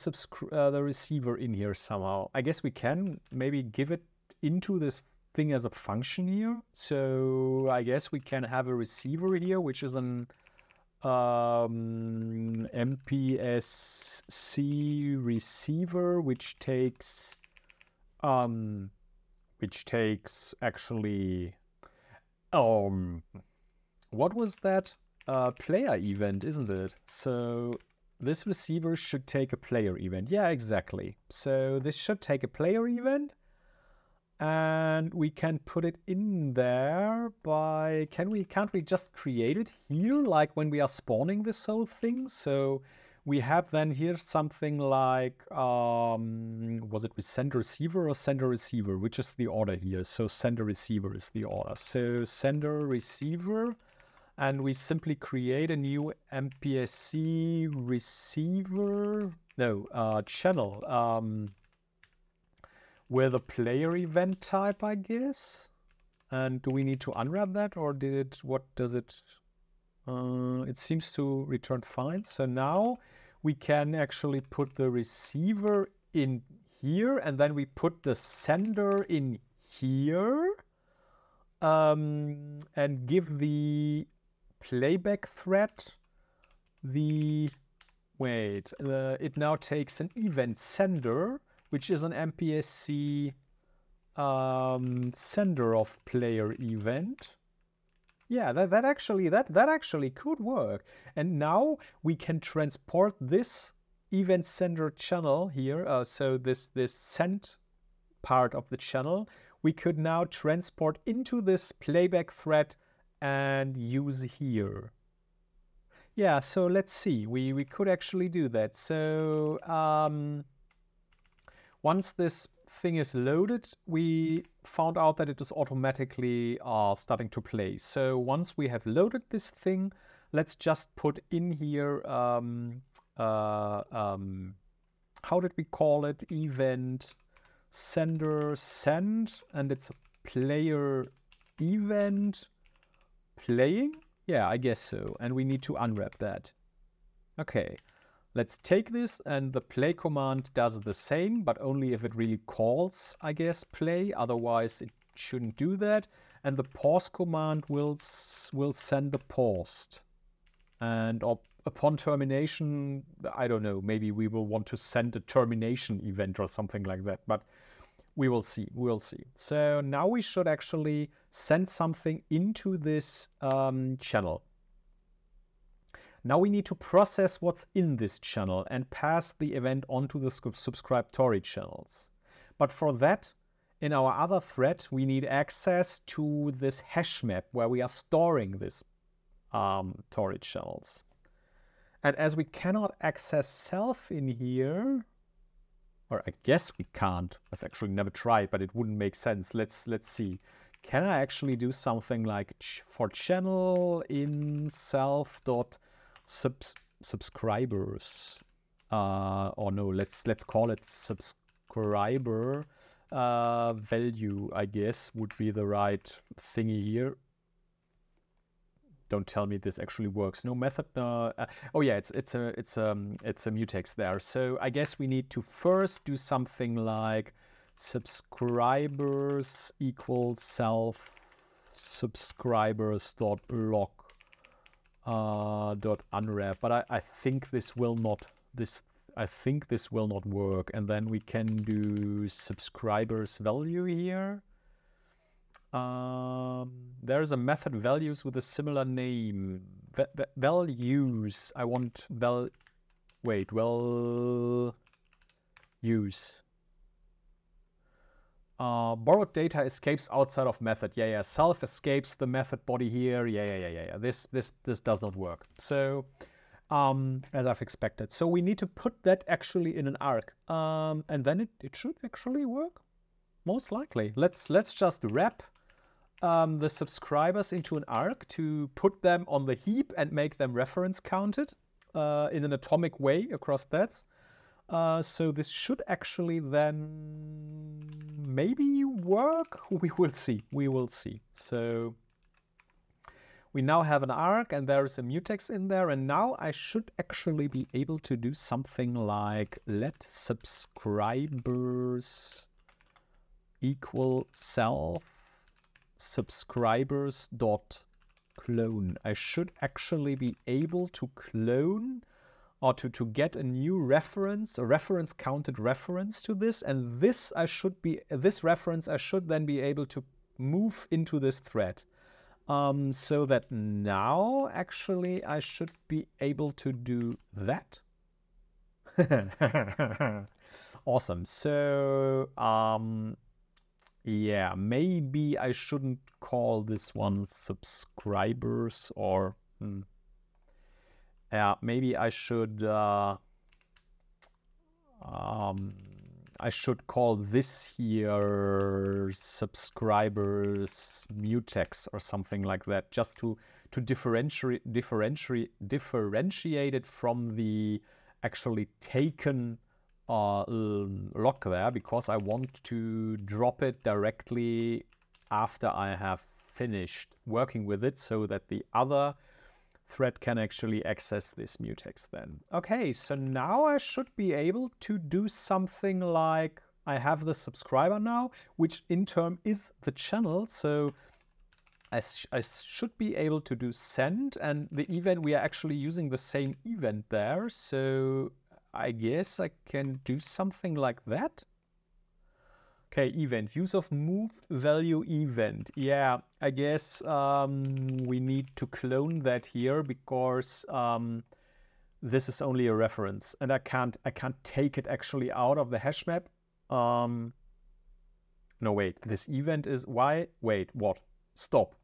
uh, the receiver in here somehow. I guess we can maybe give it into this thing as a function here. So I guess we can have a receiver here, which is an um, MPSC receiver, which takes um, which takes actually um, what was that? Uh, player event, isn't it? So this receiver should take a player event. Yeah, exactly. So this should take a player event and we can put it in there by can we can't we just create it here like when we are spawning this whole thing so we have then here something like um was it with receiver or sender receiver which is the order here so sender receiver is the order so sender receiver and we simply create a new mpsc receiver no uh channel um with a player event type, I guess. And do we need to unwrap that or did it, what does it, uh, it seems to return fine. So now we can actually put the receiver in here and then we put the sender in here um, and give the playback thread the, wait, uh, it now takes an event sender which is an MPSC um, sender of player event. Yeah, that, that actually that that actually could work. And now we can transport this event sender channel here. Uh, so this this send part of the channel, we could now transport into this playback thread and use here. Yeah, so let's see. We we could actually do that. So um, once this thing is loaded, we found out that it is automatically uh, starting to play. So once we have loaded this thing, let's just put in here, um, uh, um, how did we call it? Event sender send, and it's a player event playing. Yeah, I guess so. And we need to unwrap that. Okay. Let's take this and the play command does the same, but only if it really calls, I guess, play. Otherwise, it shouldn't do that. And the pause command will, will send the paused. And upon termination, I don't know, maybe we will want to send a termination event or something like that. But we will see, we'll see. So now we should actually send something into this um, channel. Now we need to process what's in this channel and pass the event onto the subscribetory channels. But for that, in our other thread, we need access to this hash map where we are storing this um, channels. And as we cannot access self in here, or I guess we can't. I've actually never tried, but it wouldn't make sense. Let's let's see. Can I actually do something like ch for channel in self dot subs subscribers uh, or no let's let's call it subscriber uh, value I guess would be the right thingy here don't tell me this actually works no method uh, uh, oh yeah it's it's a it's um it's a mutex there so I guess we need to first do something like subscribers equals self subscribers dot log uh, dot unwrap, but I, I think this will not this I think this will not work. And then we can do subscribers value here. Um, there's a method values with a similar name. Values. I want val. Wait, well use. Uh, borrowed data escapes outside of method. Yeah, yeah. Self escapes the method body here. Yeah, yeah, yeah, yeah, yeah. This, this, this does not work. So, um, as I've expected. So we need to put that actually in an arc, um, and then it, it should actually work. Most likely. Let's let's just wrap um, the subscribers into an arc to put them on the heap and make them reference counted uh, in an atomic way across that. Uh, so this should actually then maybe work. We will see. We will see. So we now have an arc and there is a mutex in there. And now I should actually be able to do something like let subscribers equal self subscribers dot clone. I should actually be able to clone or to, to get a new reference, a reference counted reference to this. And this I should be, this reference I should then be able to move into this thread. Um, so that now actually I should be able to do that. awesome. So um, yeah, maybe I shouldn't call this one subscribers or hmm. yeah, maybe I should uh, um, I should call this here subscribers mutex or something like that, just to to differentiate differentiate differentiate it from the actually taken uh, lock there because I want to drop it directly after I have finished working with it so that the other thread can actually access this mutex then. Okay, so now I should be able to do something like I have the subscriber now, which in turn is the channel. So I, sh I should be able to do send and the event, we are actually using the same event there. So I guess I can do something like that. Okay, event, use of move value event. Yeah, I guess um, we need to clone that here because um, this is only a reference and I can't I can't take it actually out of the hash map. Um, no, wait, this event is why? Wait, what? Stop.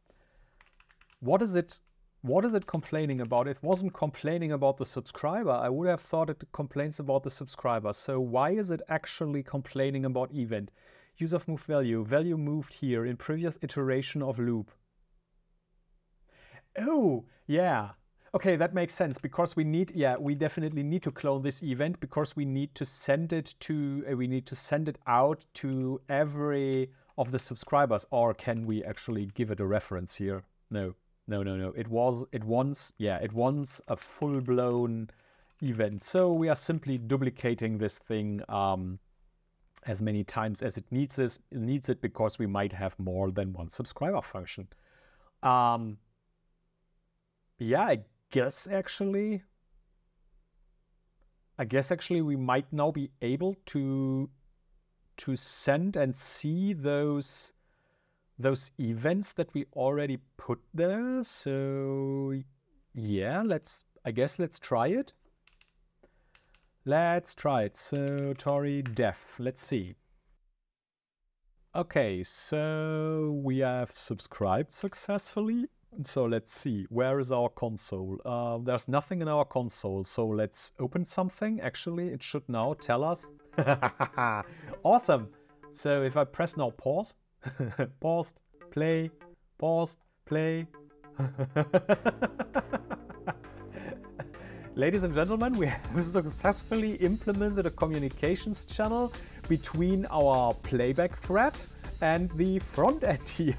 What is it what is it complaining about? It wasn't complaining about the subscriber. I would have thought it complains about the subscriber. So why is it actually complaining about event? Use of move value. Value moved here in previous iteration of loop. Oh, yeah. Okay, that makes sense because we need, yeah, we definitely need to clone this event because we need to send it to, uh, we need to send it out to every of the subscribers. Or can we actually give it a reference here? No. No, no, no. It was, it wants, yeah, it wants a full-blown event. So we are simply duplicating this thing um, as many times as it needs, this, it needs it because we might have more than one subscriber function. Um, yeah, I guess actually, I guess actually we might now be able to to send and see those those events that we already put there. So yeah, let's, I guess let's try it. Let's try it. So Tauri def, let's see. Okay, so we have subscribed successfully. So let's see, where is our console? Uh, there's nothing in our console, so let's open something. Actually, it should now tell us. awesome! So if I press now pause, paused, play, paused, play. Ladies and gentlemen, we have successfully implemented a communications channel between our playback thread and the front end here.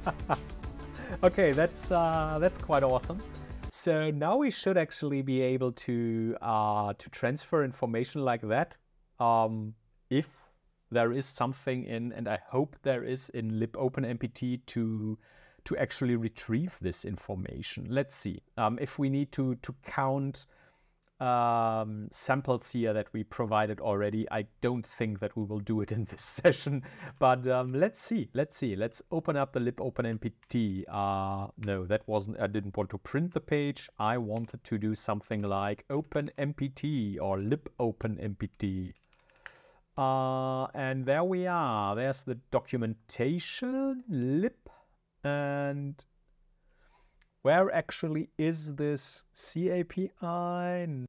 okay, that's uh, that's quite awesome. So now we should actually be able to uh, to transfer information like that um, if there is something in, and I hope there is in libopenmpt to to actually retrieve this information. Let's see um, if we need to to count um, samples here that we provided already. I don't think that we will do it in this session, but um, let's see. Let's see. Let's open up the libopenmpt. Uh, no, that wasn't. I didn't want to print the page. I wanted to do something like openmpt or libopenmpt. Uh, and there we are. There's the documentation, lib, and where actually is this CAPI?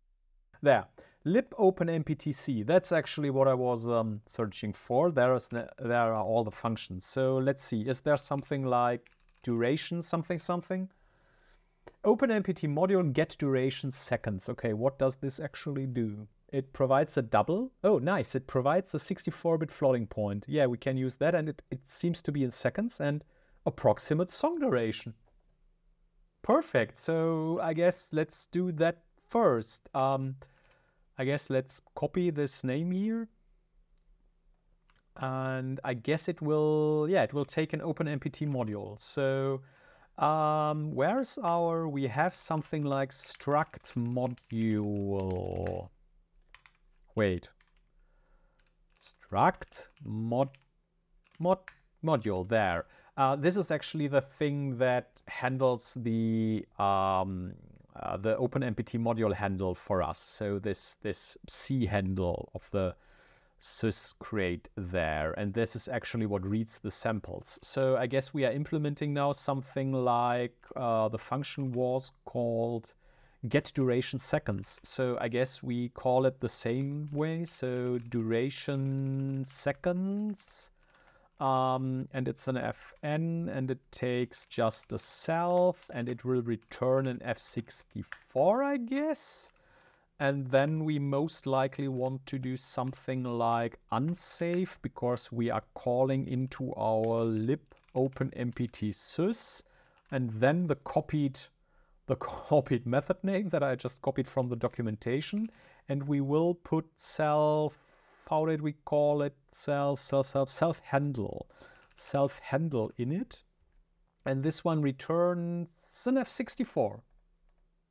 There, lib open MPTC. That's actually what I was um, searching for. There is there are all the functions. So let's see. Is there something like duration something something? OpenMPT module get duration seconds. Okay, what does this actually do? It provides a double. Oh, nice. It provides a 64-bit floating point. Yeah, we can use that, and it, it seems to be in seconds and approximate song duration. Perfect. So I guess let's do that first. Um, I guess let's copy this name here. and I guess it will, yeah, it will take an OpenMPT module. So um, where's our, we have something like struct module. Wait. Struct mod, mod, module there. Uh, this is actually the thing that handles the um, uh, the OpenMPT module handle for us. So this this C handle of the sys crate there. And this is actually what reads the samples. So I guess we are implementing now something like uh, the function was called get duration seconds. So I guess we call it the same way. So duration seconds. Um, and it's an fn and it takes just the self and it will return an f64, I guess. And then we most likely want to do something like unsafe because we are calling into our lib openmpt sys and then the copied the copied method name that I just copied from the documentation and we will put self how did we call it? Self self self self handle self handle in it. And this one returns an f64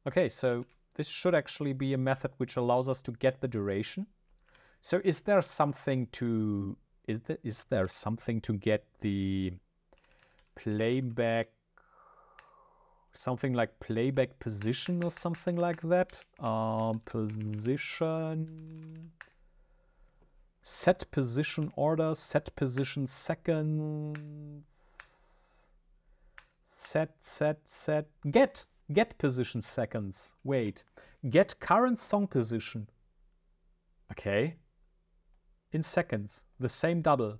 okay so this should actually be a method which allows us to get the duration. So is there something to is there, is there something to get the playback something like playback position or something like that? Uh, position set position order, set position seconds, set, set, set, get. Get position seconds. Wait. Get current song position. Okay. In seconds. The same double.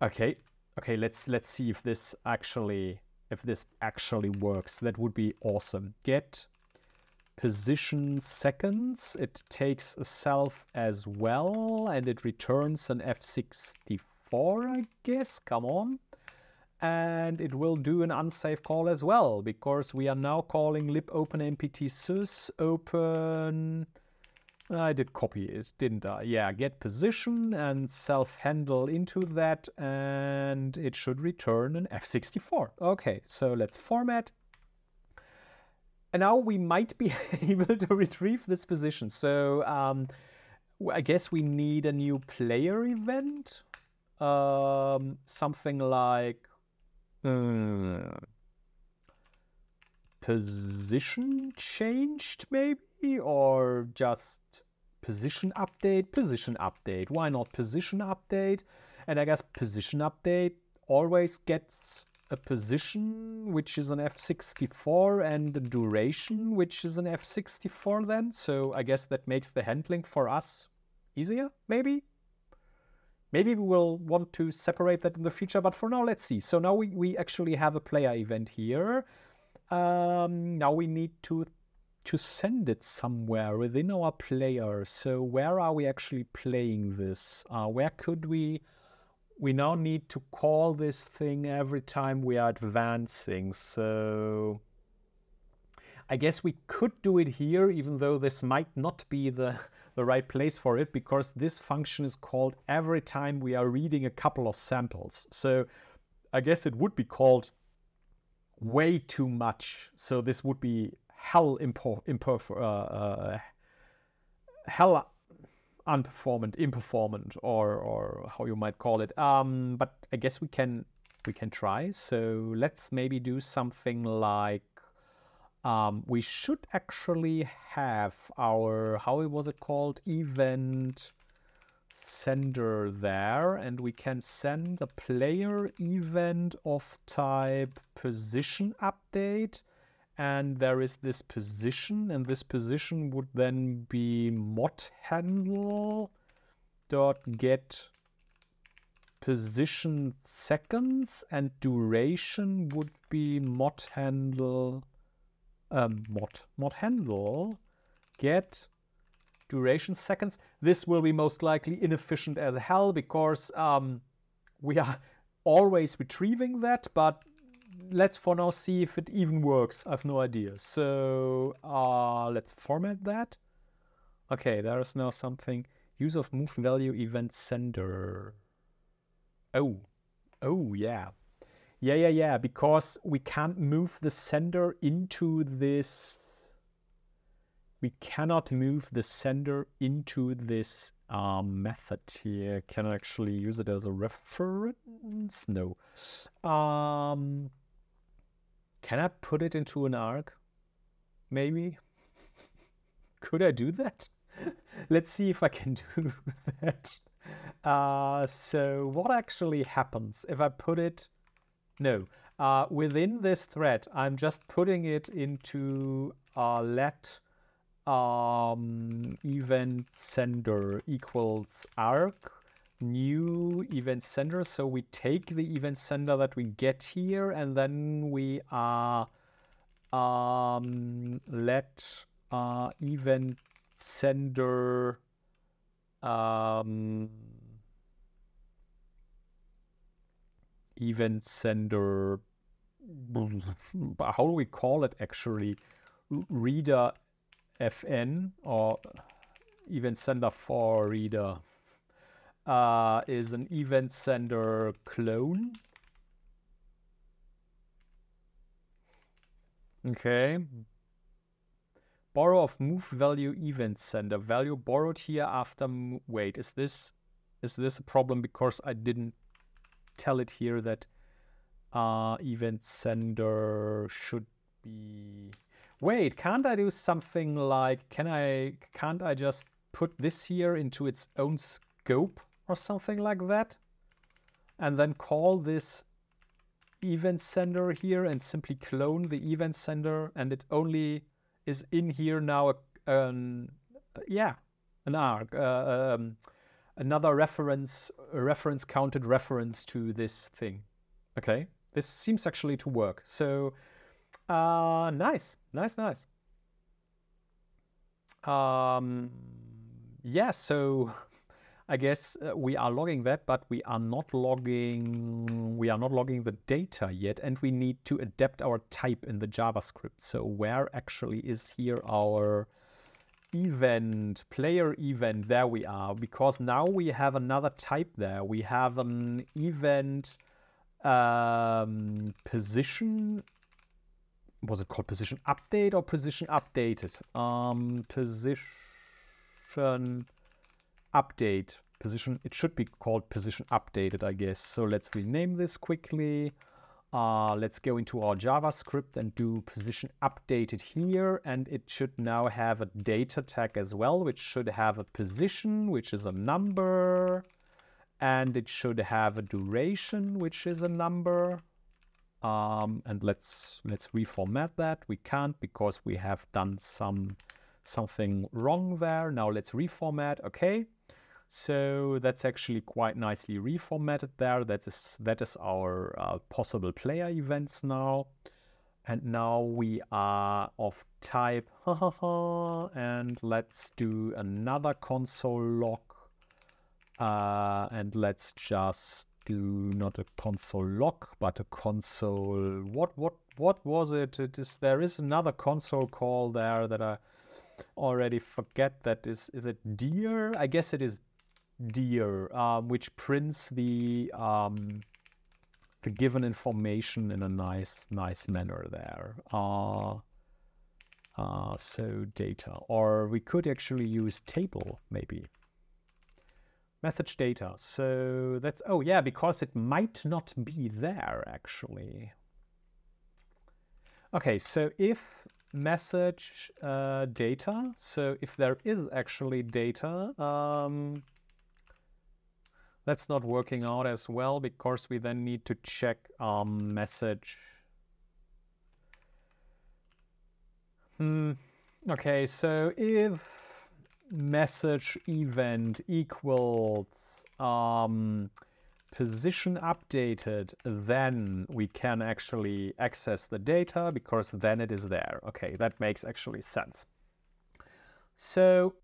Okay. Okay, let's let's see if this actually if this actually works. That would be awesome. Get position seconds. It takes a self as well and it returns an F64, I guess. Come on and it will do an unsafe call as well because we are now calling lib openmpt sys open I did copy it, didn't I? Yeah, get position and self-handle into that, and it should return an F64. Okay, so let's format. And now we might be able to retrieve this position. So um, I guess we need a new player event. Um, something like uh, position changed maybe or just position update? Position update. Why not position update? And i guess position update always gets a position which is an f64 and a duration which is an f64 then. So i guess that makes the handling for us easier maybe? Maybe we will want to separate that in the future, but for now, let's see. So now we, we actually have a player event here. Um, now we need to to send it somewhere within our player. So where are we actually playing this? Uh, where could we... We now need to call this thing every time we are advancing. So I guess we could do it here, even though this might not be the the right place for it because this function is called every time we are reading a couple of samples. So I guess it would be called way too much. So this would be hell imper, imperf uh, uh, hell unperformant, imperformant, or or how you might call it. Um, but I guess we can we can try. So let's maybe do something like um, we should actually have our, how was it called, event sender there and we can send a player event of type position update and there is this position and this position would then be mod handle dot get position seconds and duration would be mod handle um, mod, mod handle get duration seconds. This will be most likely inefficient as hell because um, we are always retrieving that, but let's for now see if it even works. I have no idea. So uh, let's format that. Okay, there is now something. Use of move value event sender. Oh, oh yeah. Yeah, yeah, yeah, because we can't move the sender into this. We cannot move the sender into this um, method here. Can I actually use it as a reference? No. Um, can I put it into an arc? Maybe. Could I do that? Let's see if I can do that. Uh, so what actually happens if I put it, no, uh, within this thread, I'm just putting it into uh, let um, event sender equals Arc new event sender. So we take the event sender that we get here and then we are um, let uh, event sender um, event sender how do we call it actually reader fn or event sender for reader uh, is an event sender clone. Okay. Borrow of move value event sender. Value borrowed here after wait is this is this a problem? Because I didn't tell it here that uh, event sender should be wait can't I do something like can I can't I just put this here into its own scope or something like that and then call this event sender here and simply clone the event sender and it only is in here now a, um, yeah an Arc uh, um, another reference reference counted reference to this thing. Okay? This seems actually to work. So uh nice nice nice. Um yeah so I guess uh, we are logging that, but we are not logging we are not logging the data yet, and we need to adapt our type in the JavaScript. So where actually is here our event, player event? There we are, because now we have another type there. We have an event um, position. Was it called position update or position updated? Um, position update position. It should be called position updated, I guess. So let's rename this quickly. Uh, let's go into our JavaScript and do position updated here. And it should now have a data tag as well, which should have a position, which is a number. And it should have a duration, which is a number. Um, and let's let's reformat that. We can't because we have done some something wrong there. Now let's reformat. Okay. So that's actually quite nicely reformatted there. That is, that is our uh, possible player events now. And now we are of type, and let's do another console log. Uh, and let's just do not a console log, but a console. What what what was it? It is there is another console call there that I already forget. That is is it dir? I guess it is dir, um, which prints the um, the given information in a nice nice manner there. Uh, uh, so data, or we could actually use table maybe. Message data. So that's oh yeah, because it might not be there actually. Okay, so if message uh, data, so if there is actually data, um, that's not working out as well because we then need to check our message. Hmm. Okay, so if message event equals um, position updated, then we can actually access the data because then it is there. Okay, that makes actually sense. So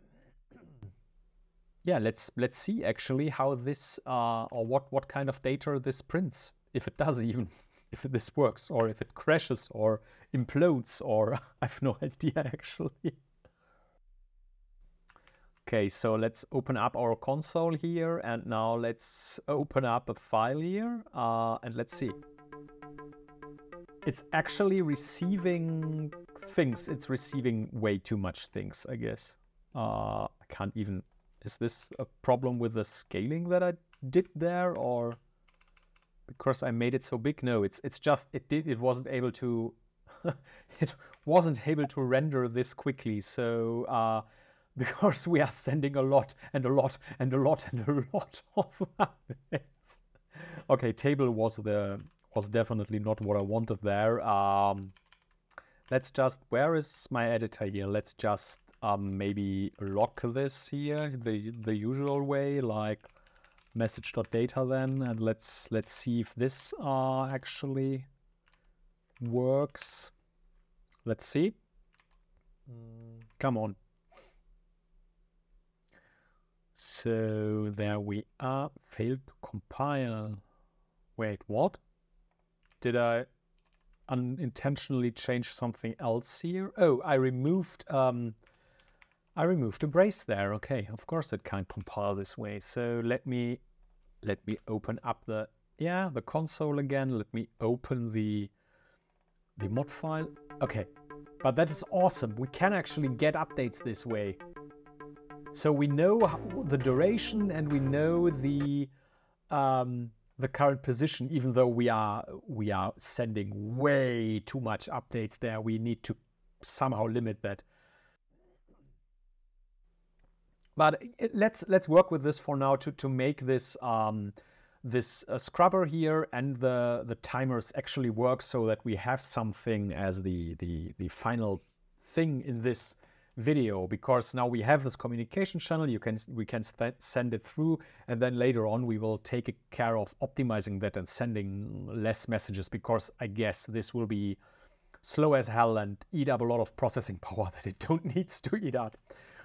yeah, let's let's see actually how this uh, or what what kind of data this prints, if it does even, if this works, or if it crashes or implodes, or I have no idea actually. Okay, so let's open up our console here and now let's open up a file here uh, and let's see. It's actually receiving things. It's receiving way too much things, I guess. Uh, I can't even... Is this a problem with the scaling that I did there or because I made it so big? No, it's it's just it did it wasn't able to it wasn't able to render this quickly. So uh, because we are sending a lot and a lot and a lot and a lot of updates. Okay, table was the was definitely not what I wanted there. Um, let's just where is my editor here? Let's just um, maybe lock this here the the usual way like message.data then and let's let's see if this uh, actually works. Let's see. Mm, come on. So there we are. Failed to compile. Wait, what? Did I unintentionally change something else here? Oh, I removed um, I removed a brace there. Okay, of course it can't compile this way. So let me let me open up the yeah the console again. Let me open the the mod file. Okay, but that is awesome. We can actually get updates this way. So we know the duration and we know the um, the current position, even though we are we are sending way too much updates there. We need to somehow limit that. But let's let's work with this for now to to make this um, this uh, scrubber here and the the timers actually work so that we have something as the the the final thing in this video because now we have this communication channel you can we can send it through and then later on we will take care of optimizing that and sending less messages because I guess this will be slow as hell and eat up a lot of processing power that it don't needs to eat up.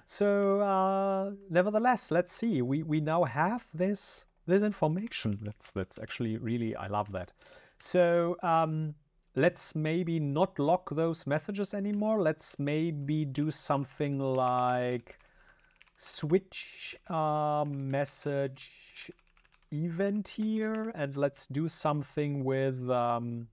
So uh, nevertheless, let's see. We we now have this this information. That's that's actually really I love that. So um, let's maybe not lock those messages anymore. Let's maybe do something like switch uh, message event here and let's do something with um,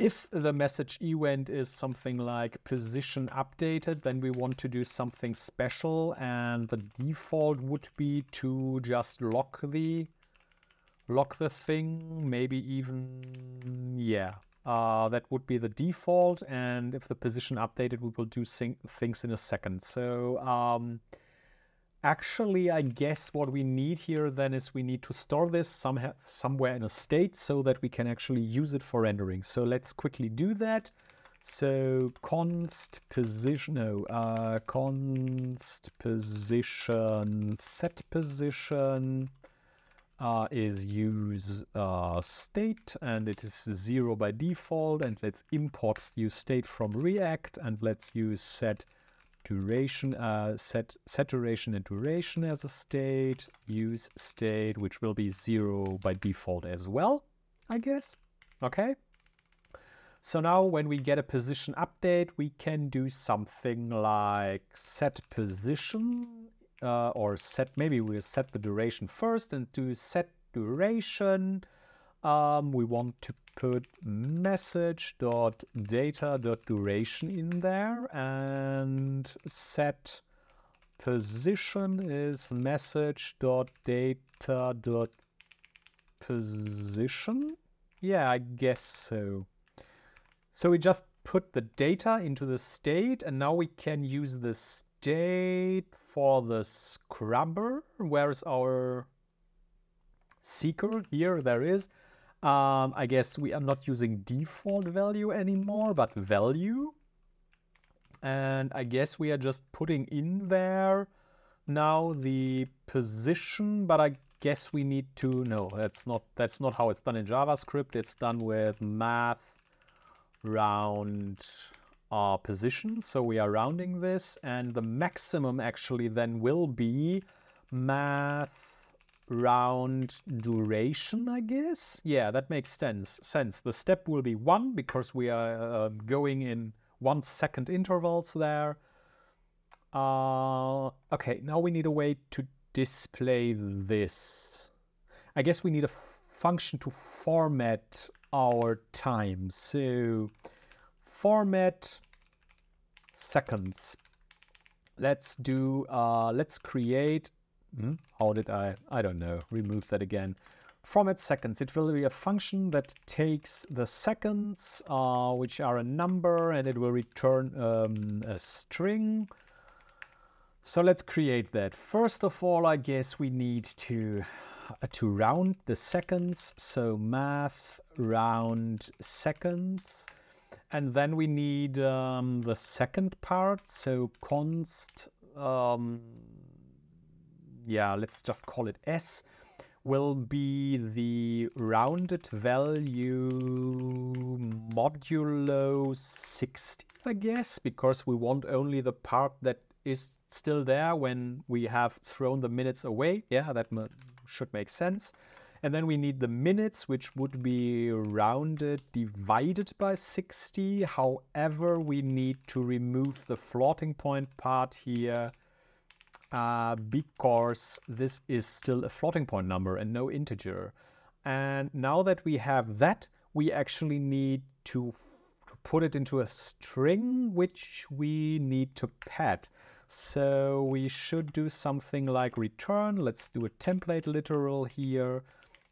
if the message event is something like position updated, then we want to do something special and the default would be to just lock the lock the thing, maybe even, yeah, uh, that would be the default. And if the position updated, we will do things in a second. So um, actually, I guess what we need here then is we need to store this some somewhere in a state so that we can actually use it for rendering. So let's quickly do that. So const position, no, uh, const position set position uh, is use uh, state and it is zero by default and let's import use state from React and let's use set duration, uh, set, saturation and duration as a state, use state, which will be zero by default as well, I guess. Okay. So now when we get a position update, we can do something like set position uh, or set, maybe we'll set the duration first and to set duration, um, we want to put message dot data dot duration in there and set position is message dot data dot position. Yeah, I guess so. So we just put the data into the state and now we can use the state for the scrubber. Where is our seeker? Here, there is. Um, I guess we are not using default value anymore, but value. And I guess we are just putting in there now the position, but I guess we need to, no, that's not, that's not how it's done in JavaScript. It's done with math round our position. So we are rounding this and the maximum actually then will be math round duration, I guess. Yeah, that makes sense. Sense. The step will be one because we are uh, going in one second intervals there. Uh, okay, now we need a way to display this. I guess we need a function to format our time. So format seconds. Let's do, uh, let's create, hmm, how did I, I don't know, remove that again. From its seconds, it will be a function that takes the seconds, uh, which are a number, and it will return um, a string. So let's create that. First of all, I guess we need to uh, to round the seconds. So math round seconds. And then we need um, the second part. So const, um, yeah, let's just call it S, will be the rounded value modulo 60, I guess, because we want only the part that is still there when we have thrown the minutes away. Yeah, that should make sense. And then we need the minutes, which would be rounded divided by 60. However, we need to remove the floating point part here uh, because this is still a floating point number and no integer. And now that we have that, we actually need to, to put it into a string, which we need to pad. So we should do something like return. Let's do a template literal here.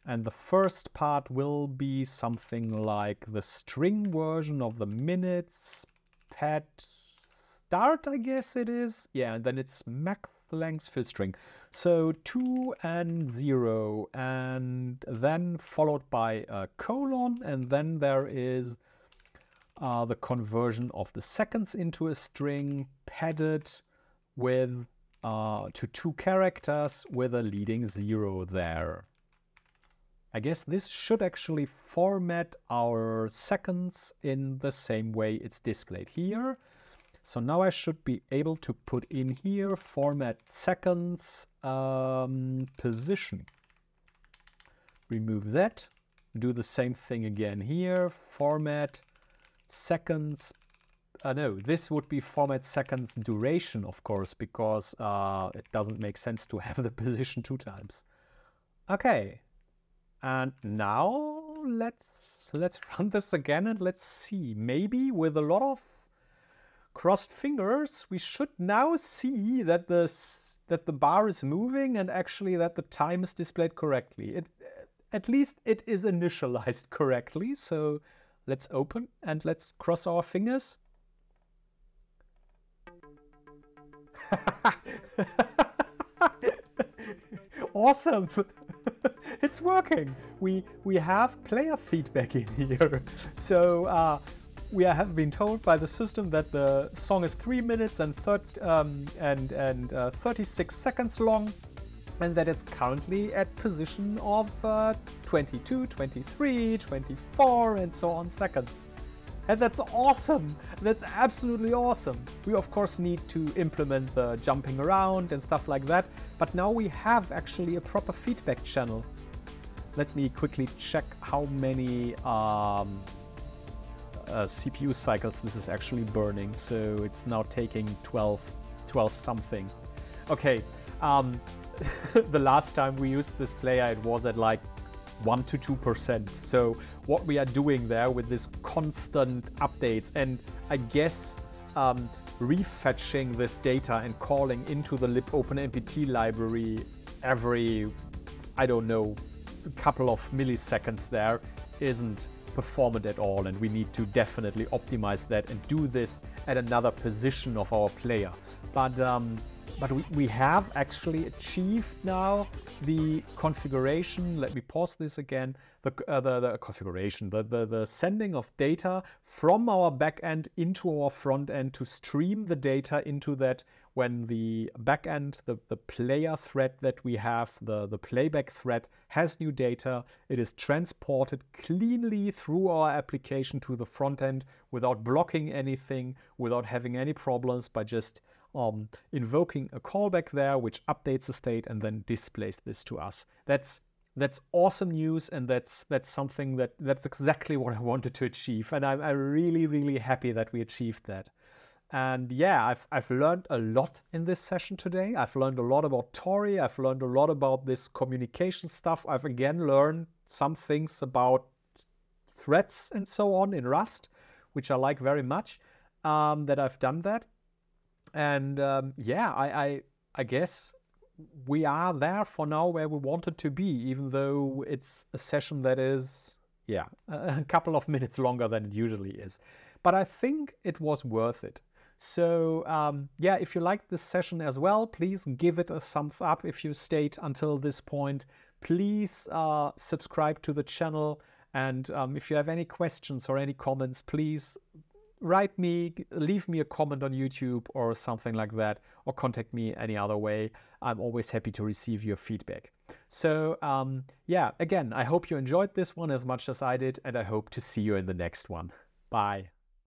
And the first part will be something like the string version of the minutes pad start, I guess it is. Yeah, and then it's max length fill string. So 2 and 0 and then followed by a colon and then there is uh, the conversion of the seconds into a string padded with uh, to two characters with a leading zero there. I guess this should actually format our seconds in the same way it's displayed here. So now I should be able to put in here format seconds um, position. Remove that. Do the same thing again here. Format seconds uh, no, this would be format seconds duration, of course, because uh, it doesn't make sense to have the position two times. Okay, and now let's let's run this again and let's see. Maybe with a lot of crossed fingers, we should now see that the that the bar is moving and actually that the time is displayed correctly. It at least it is initialized correctly. So let's open and let's cross our fingers. awesome! it's working. We we have player feedback in here. So uh, we have been told by the system that the song is three minutes and thir um, and and uh, 36 seconds long, and that it's currently at position of uh, 22, 23, 24, and so on seconds. And that's awesome. That's absolutely awesome. We of course need to implement the jumping around and stuff like that, but now we have actually a proper feedback channel. Let me quickly check how many um, uh, CPU cycles this is actually burning. So it's now taking 12, 12 something. Okay, um, the last time we used this player, it was at like 1 to 2%. So what we are doing there with this constant updates and I guess um, refetching this data and calling into the libopenMPT library every, I don't know, couple of milliseconds there isn't performant at all and we need to definitely optimize that and do this at another position of our player. But um, but we, we have actually achieved now the configuration. Let me pause this again. The, uh, the, the, configuration, the, the, the sending of data from our backend into our front end to stream the data into that when the backend, the, the player thread that we have, the, the playback thread has new data, it is transported cleanly through our application to the front end without blocking anything, without having any problems by just um, invoking a callback there, which updates the state and then displays this to us. That's that's awesome news, and that's that's something that that's exactly what I wanted to achieve, and I'm, I'm really really happy that we achieved that. And yeah, I've, I've learned a lot in this session today. I've learned a lot about Tauri. I've learned a lot about this communication stuff. I've again learned some things about threads and so on in Rust, which I like very much um, that I've done that. And um, yeah, I, I, I guess we are there for now where we wanted to be, even though it's a session that is, yeah, a couple of minutes longer than it usually is. But I think it was worth it. So um, yeah, if you liked this session as well, please give it a thumbs up if you stayed until this point. Please uh, subscribe to the channel. And um, if you have any questions or any comments, please write me, leave me a comment on YouTube or something like that, or contact me any other way. I'm always happy to receive your feedback. So um, yeah, again, I hope you enjoyed this one as much as I did, and I hope to see you in the next one. Bye.